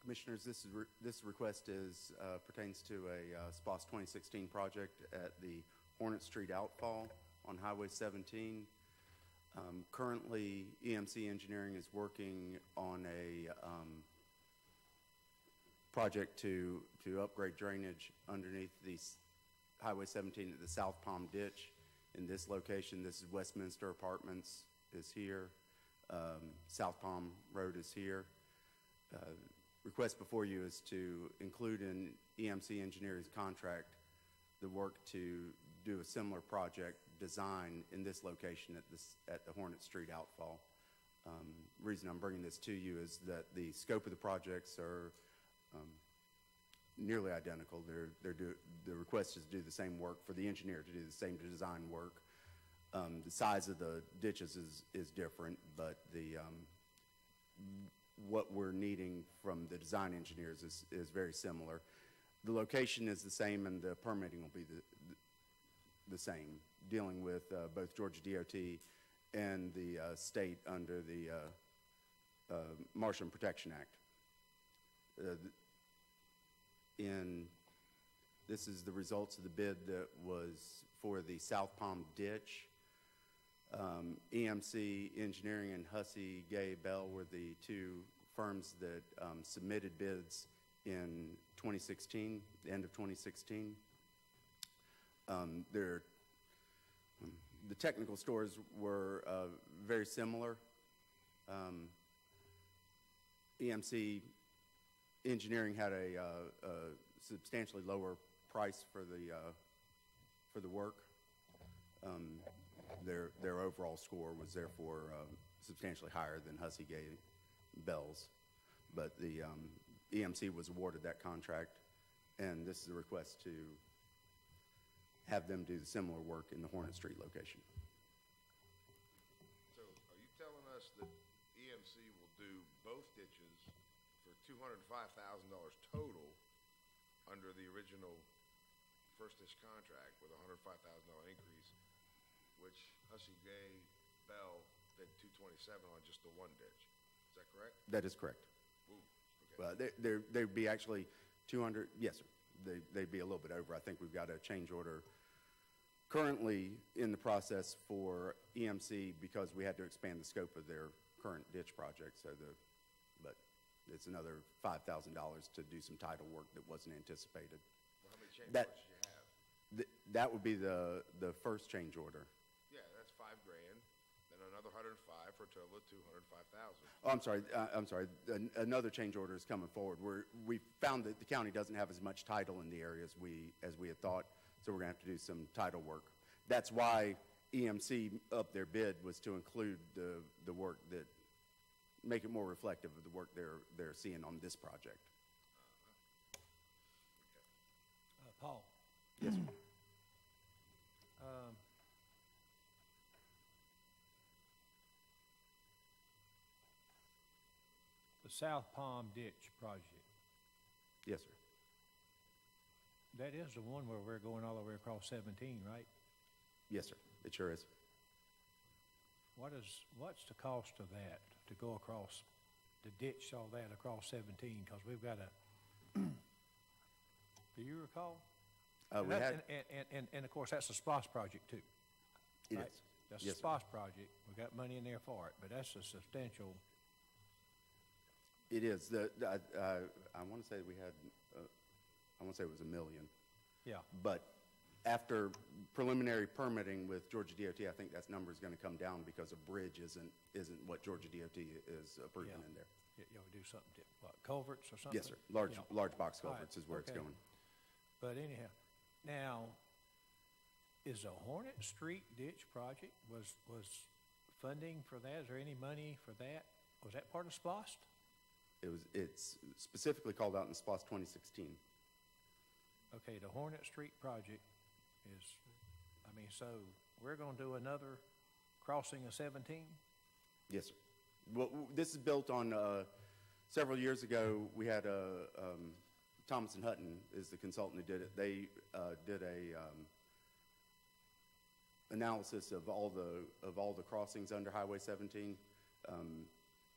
Commissioners, this is, re- this request is, uh, pertains to a uh, SPLOST 2016 project at the Hornet Street outfall on Highway 17. Um, Currently, EMC Engineering is working on a um, project to, to upgrade drainage underneath the Highway 17 at the South Palm Ditch. In this location, this is Westminster Apartments is here. Um, South Palm Road is here. Uh, Request before you is to include in EMC Engineering's contract the work to do a similar project design in this location at this, at the Hornet Street outfall. Um, Reason I'm bringing this to you is that the scope of the projects are um, nearly identical. They're, they're do, the request is to do the same work for the engineer to do the same design work. Um, the size of the ditches is, is different, but the, um, what we're needing from the design engineers is, is very similar. The location is the same and the permitting will be the, the same, dealing with uh, both Georgia DOT and the uh, state under the uh, uh, Marshland Protection Act. Uh, In, this is the results of the bid that was for the South Palm Ditch. Um, EMC Engineering and Hussey Gay Bell were the two firms that um, submitted bids in 2016, the end of 2016. Um, um, the technical stores were uh, very similar. Um, EMC Engineering had a, uh, a substantially lower price for the, uh, for the work. Um, Their, their overall score was therefore uh, substantially higher than Hussey Gay Bell's. But the um, EMC was awarded that contract, and this is a request to have them do the similar work in the Hornet Street location. So are you telling us that EMC will do both ditches for two hundred and five thousand dollars total under the original first ditch contract with a hundred and five thousand dollar increase, which Hussey Gay Bell did two twenty-seven on just the one ditch? Is that correct? That is correct. Well, they, they're, they'd be actually 200, yes, sir. They, they'd be a little bit over. I think we've got a change order currently in the process for EMC because we had to expand the scope of their current ditch project, so the, but it's another $5,000 to do some title work that wasn't anticipated. Well, how many change That- orders you have? Th- That would be the, the first change order. Yeah, that's five grand, then another hundred five for a total of two hundred five thousand. Oh, I'm sorry, uh, I'm sorry, An- another change order is coming forward. We're, we found that the county doesn't have as much title in the area as we, as we had thought, so we're gonna have to do some title work. That's why EMC up their bid was to include the, the work that, make it more reflective of the work they're, they're seeing on this project. Uh, Paul? Yes, sir. Um, The South Palm Ditch Project, Yes, sir. That is the one where we're going all the way across 17, right? Yes, sir. It sure is. What is, what's the cost of that, to go across, to ditch all that across 17? Because we've got a, do you recall? Uh, And we that- had, And, and, and, and of course, that's a SPLOST project too. it right? is. That's a Yes, sir. Project. We got money in there for it, but that's a substantial, It is. The, the- I, I- I wanna say we had, uh, I won't say it was a million. yeah. But after preliminary permitting with Georgia DOT, I think that number is going to come down because a bridge isn't, isn't what Georgia DOT is approving Yeah. in there. Yeah, yeah, we do something, to- what, culverts or something? Yes, sir. Large, Yeah. large box All right, culverts is where it's okay. going. But anyhow, now, is the Hornet Street Ditch project, was, was funding for that, is there any money for that? Was that part of SPLOST? It was, it's specifically called out in SPLOST 2016. Okay, the Hornet Street project is, I mean, so we're gonna do another crossing of seventeen? Yes, sir. Well, this is built on, uh, several years ago, we had, uh, um, Thomas and Hutton is the consultant who did it. They, uh, did a, um, analysis of all the, of all the crossings under Highway 17. Um,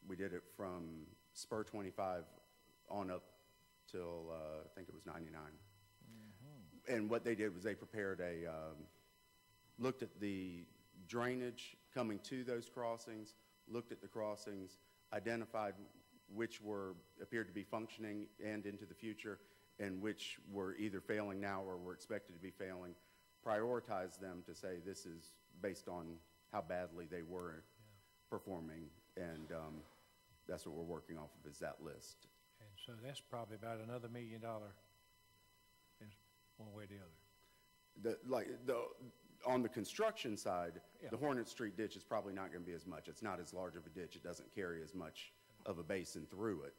we did it from spur 25 on up till, uh, I think it was 99. And what they did was they prepared a, um, looked at the drainage coming to those crossings, looked at the crossings, identified which were, appeared to be functioning and into the future, and which were either failing now or were expected to be failing, prioritized them to say this is based on how badly they were performing, and um, that's what we're working off of is that list. And so that's probably about another million dollar, one way or the other. The, like, the, on the construction side, Yeah. the Hornet Street ditch is probably not gonna be as much. It's not as large of a ditch. It doesn't carry as much of a basin through it.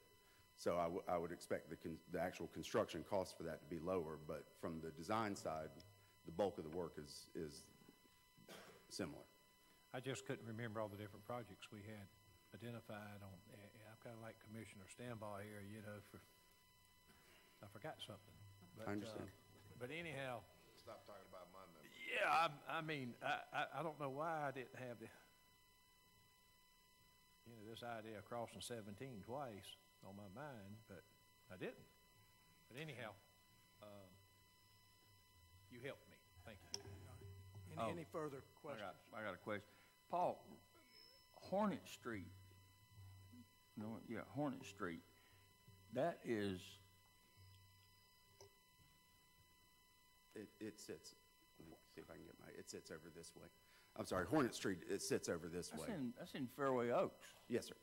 So I, w- I would expect the, con- the actual construction cost for that to be lower, but from the design side, the bulk of the work is, is similar. I just couldn't remember all the different projects we had identified on, eh, eh, I'm kinda like Commissioner Stambaugh here, you know, for, I forgot something. But, uh, understand. But anyhow, Stop talking about my number. yeah, I, I mean, I, I, I don't know why I didn't have the, you know, this idea of crossing seventeen twice on my mind, but I didn't. But anyhow, um, you helped me, thank you. Oh. Any, any further I questions? got, I got a question. Paul, Hornet Street, no, yeah, Hornet Street, that is, It, it sits, let me see if I can get my, it sits over this way. I'm sorry, Hornet Street, it sits over this that's way. in, that's in Fairway Oaks. Yes, sir.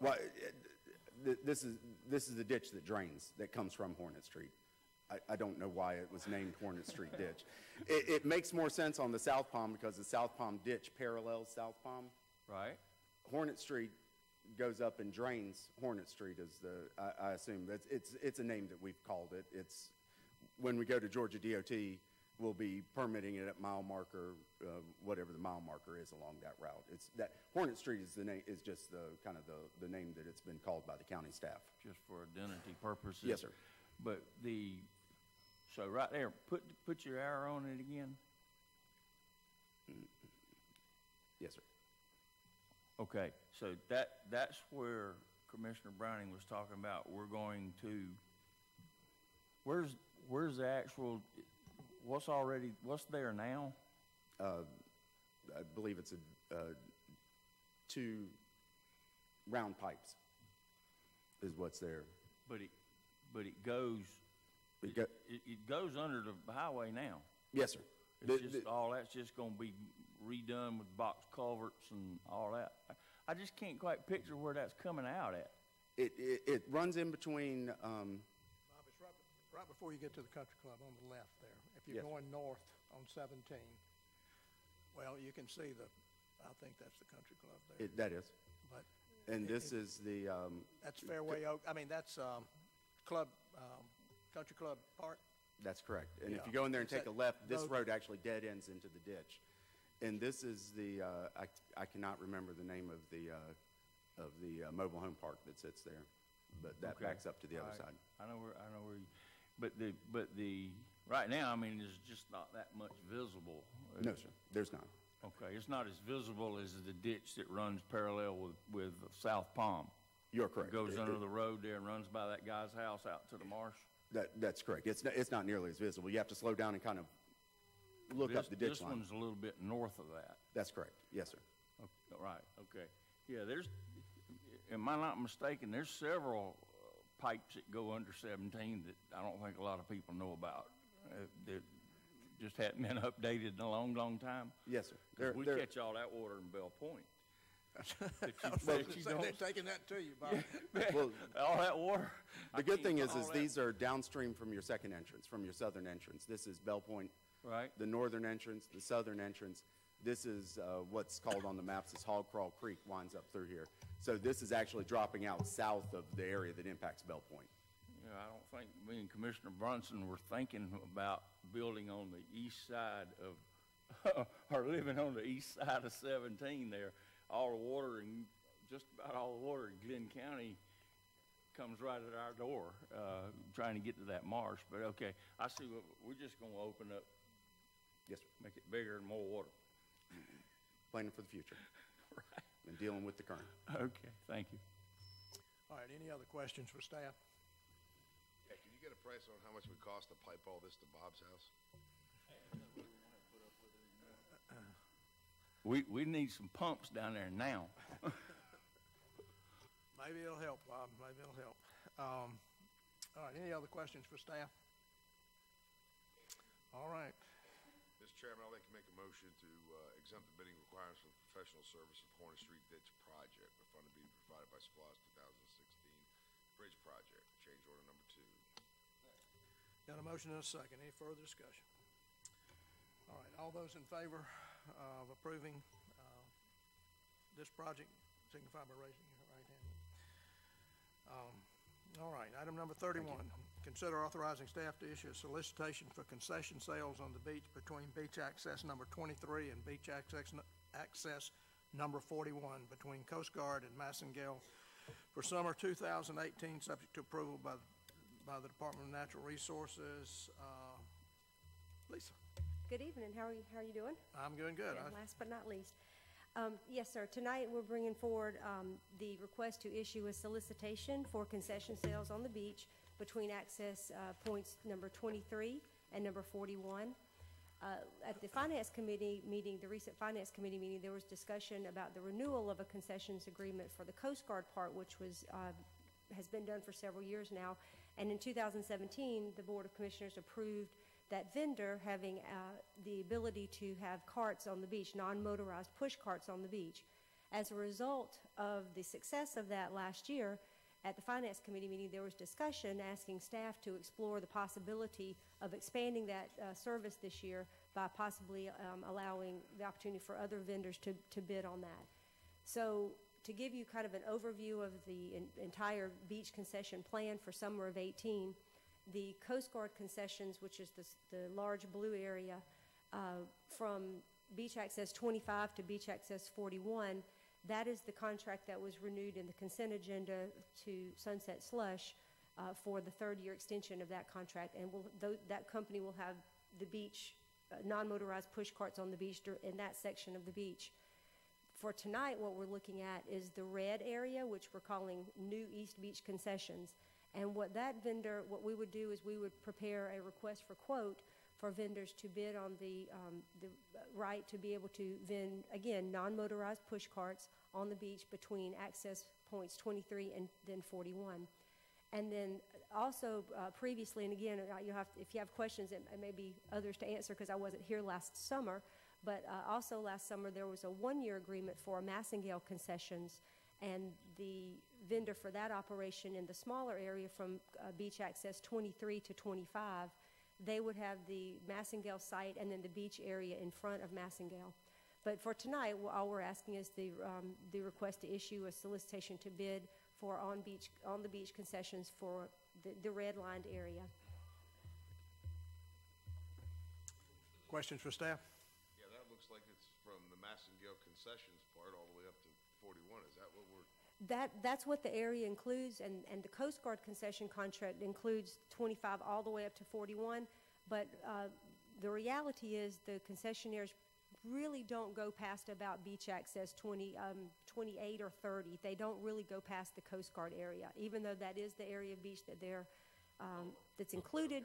Well, it- th- this is, this is the ditch that drains, that comes from Hornet Street. I, I don't know why it was named Hornet Street Ditch. It, it makes more sense on the South Palm because the South Palm ditch parallels South Palm. Right. Hornet Street goes up and drains Hornet Street is the, I, I assume, it's, it's, it's a name that we've called it. It's, when we go to Georgia DOT, we'll be permitting it at mile marker, uh, whatever the mile marker is along that route. It's that, Hornet Street is the name, is just the, kind of the, the name that it's been called by the county staff. Just for identity purposes. Yes, sir. But the, so right there, put, put your arrow on it again. Yes, sir. Okay, so that, that's where Commissioner Browning was talking about, we're going to, where's, where's the actual, what's already, what's there now? Uh, I believe it's a, uh, two round pipes is what's there. But it, but it goes, It go- it, it goes under the highway now. Yes, sir. It's The- just, the- all that's just gonna be redone with box culverts and all that. I- just can't quite picture where that's coming out at. It, it, it runs in between, um, right, right before you get to the country club on the left there. If you're Yes. going north on seventeen, well, you can see the, I think that's the country club there. it, that is. But And it- this it- is the, um, That's Fairway Oak, I mean, that's, um, Club, um, Country Club Park. That's correct. And if you go in there and Is take a left, this road- road actually dead ends into the ditch. And this is the, uh, I, I cannot remember the name of the, uh, of the uh, mobile home park that sits there, but that Okay. backs up to the other All right. side. I know where, I know where you, but the, but the, right now, I mean, there's just not that much visible. No, sir, there's not. Okay, it's not as visible as the ditch that runs parallel with, with South Palm. You're correct. It goes It- under it- the road there and runs by that guy's house out to the marsh. That, that's correct. It's, not- it's not nearly as visible. You have to slow down and kind of look up This- the ditch This line. one's a little bit north of that. That's correct. Yes, sir. Ok- Right, okay. Yeah, there's, am I not mistaken, there's several pipes that go under 17 that I don't think a lot of people know about. uh, That just hadn't been updated in a long, long time. Yes, sir. They're- we they're- catch all that water in Bell Point. That you- that you they're taking that to you, Bob. Well, All that water. The good thing is, is that. these are downstream from your second entrance, from your southern entrance. This is Bell Point. Right. The northern entrance, the southern entrance. This is uh, what's called on the maps as Hog Crawl Creek winds up through here. So this is actually dropping out south of the area that impacts Bell Point. Yeah, I don't think me and Commissioner Brunson were thinking about building on the east side of, or living on the east side of seventeen there. All the water and, just about all the water in Glynn County comes right at our door, uh, trying to get to that marsh. But okay, I see what, we're just gonna open up. Yes, sir. Make it bigger and more water. Planning for the future. And dealing with the current. Okay, thank you. All right, any other questions for staff? Yeah, can you get a price on how much it would cost to pipe all this to Bob's house? We, we need some pumps down there now. Maybe it'll help, Bob, maybe it'll help. Um, all right, any other questions for staff? All right, Mr. Chairman, I'd like to make a motion to uh, exempt the bidding requirements for the professional service of Hornet Street Ditch Project, the fund to be provided by SPLOST 2016 Bridge Project, change order number two. got a motion and a second, any further discussion? All right, all those in favor of approving, uh, this project, signify by raising your right hand. Um, all right, item number thirty-one, consider authorizing staff to issue a solicitation for concession sales on the beach between beach access number twenty-three and beach access, access number forty-one between Coast Guard and Massengale for summer two thousand eighteen, subject to approval by, by the Department of Natural Resources. Uh, Lisa? Good evening. How are you, how are you doing? I'm doing good. And last but not least, um, yes, sir, tonight we're bringing forward, um, the request to issue a solicitation for concession sales on the beach between access, uh, points number twenty-three and number forty-one. Uh, at the Finance Committee meeting, the recent Finance Committee meeting, there was discussion about the renewal of a concessions agreement for the Coast Guard part, which was, uh, has been done for several years now. And in 2017, the Board of Commissioners approved that vendor having uh, the ability to have carts on the beach, non-motorized push carts on the beach. As a result of the success of that last year, at the Finance Committee meeting, there was discussion asking staff to explore the possibility of expanding that uh, service this year by possibly um, allowing the opportunity for other vendors to, to bid on that. So to give you kind of an overview of the en- entire beach concession plan for summer of 18, the Coast Guard concessions, which is the, the large blue area, uh, from beach access 25 to beach access 41, that is the contract that was renewed in the consent agenda to Sunset Slush uh, for the third-year extension of that contract. And will, tho- that company will have the beach, uh, non-motorized push carts on the beach in that section of the beach for tonight, what we're looking at is the red area, which we're calling New East Beach Concessions. And what that vendor, what we would do is we would prepare a request for quote for vendors to bid on the, um, the right to be able to vend, again, non-motorized push carts on the beach between access points 23 and then 41. And then also uh, previously, and again, uh, you have, if you have questions, it, it may be others to answer because I wasn't here last summer. But uh, also last summer, there was a one-year agreement for Massengale concessions, and the vendor for that operation in the smaller area from uh, beach access 23 to 25, they would have the Massengale site and then the beach area in front of Massengale. But for tonight, all we're asking is the, um, the request to issue a solicitation to bid for on beach, on the beach concessions for the, the red-lined area. Questions for staff? Yeah, that looks like it's from the Massengale concessions part all the way up to forty-one. Is that what we're, That, that's what the area includes, and, and the Coast Guard concession contract includes 25 all the way up to 41. But uh, the reality is the concessionaires really don't go past about beach access 20, um, 28 or 30. They don't really go past the Coast Guard area, even though that is the area of beach that they're, um, that's included.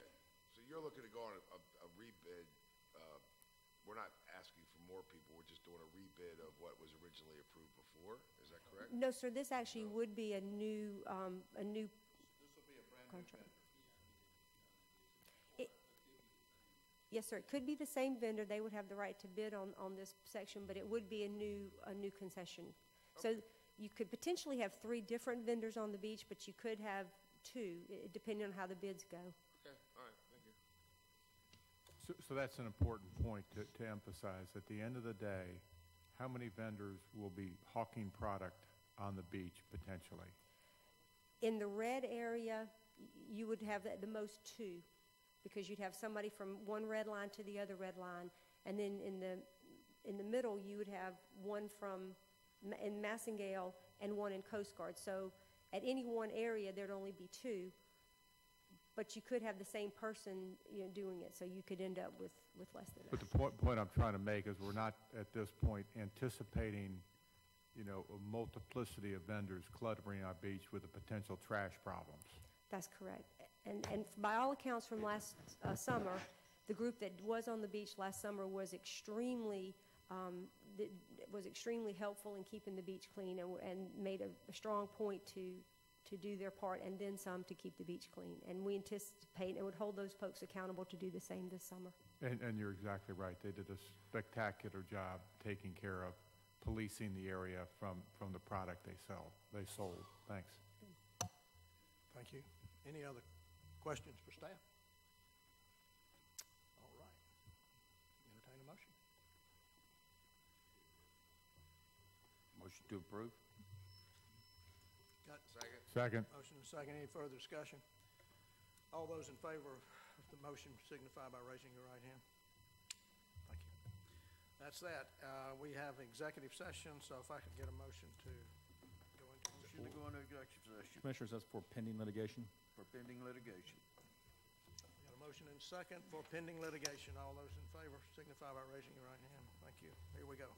so you're looking to go on a, a, a rebid, uh, we're not asking for more people, we're just doing a rebid of what was originally approved before, is that correct? No, sir, this actually would be a new, um, a new This will be a brand new contract. Yes, sir. It could be the same vendor. They would have the right to bid on, on this section, but it would be a new, a new concession. So you could potentially have three different vendors on the beach, but you could have two, depending on how the bids go. Okay, all right, thank you. So, so that's an important point to, to emphasize. At the end of the day, how many vendors will be hawking product on the beach potentially? In the red area, you would have the most two, because you'd have somebody from one red line to the other red line. And then in the, in the middle, you would have one from, in Massengale and one in Coast Guard. So at any one area, there'd only be two, but you could have the same person, you know, doing it, so you could end up with, with less than that. But the point, point I'm trying to make is we're not at this point anticipating, you know, a multiplicity of vendors cluttering our beach with the potential trash problems. That's correct. And, and by all accounts from last uh, summer, the group that was on the beach last summer was extremely, um, was extremely helpful in keeping the beach clean and, and made a, a strong point to, to do their part and then some to keep the beach clean. And we anticipate and would hold those folks accountable to do the same this summer. And, and you're exactly right. They did a spectacular job taking care of policing the area from, from the product they sell, they sold. Thanks. Thank you. Any other questions for staff? All right. Entertain a motion. Motion to approve? Got Second? Second. motion and second. Any further discussion? All those in favor of the motion signify by raising your right hand. Thank you. That's that. Uh, we have executive session, so if I could get a motion to go into. Motion to go into executive session Commissioners, that's for pending litigation. for pending litigation. Got a motion and second for pending litigation. All those in favor signify by raising your right hand. Thank you. Here we go.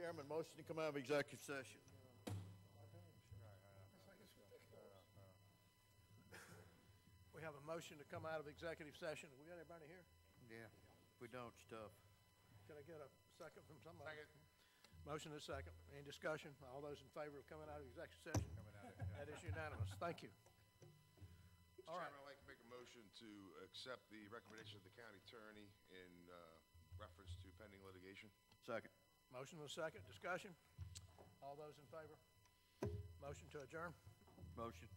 Chairman, motion to come out of executive session. We have a motion to come out of executive session. We got everybody here? Yeah, if we don't, stuff. Can I get a second from somebody? Motion is second. Any discussion? All those in favor of coming out of executive session? That is unanimous. Thank you. Mr. All right. Chairman, I'd like to make a motion to accept the recommendation of the county attorney in uh, reference to pending litigation. Second. Motion is second. Discussion? All those in favor? Motion to adjourn? Motion.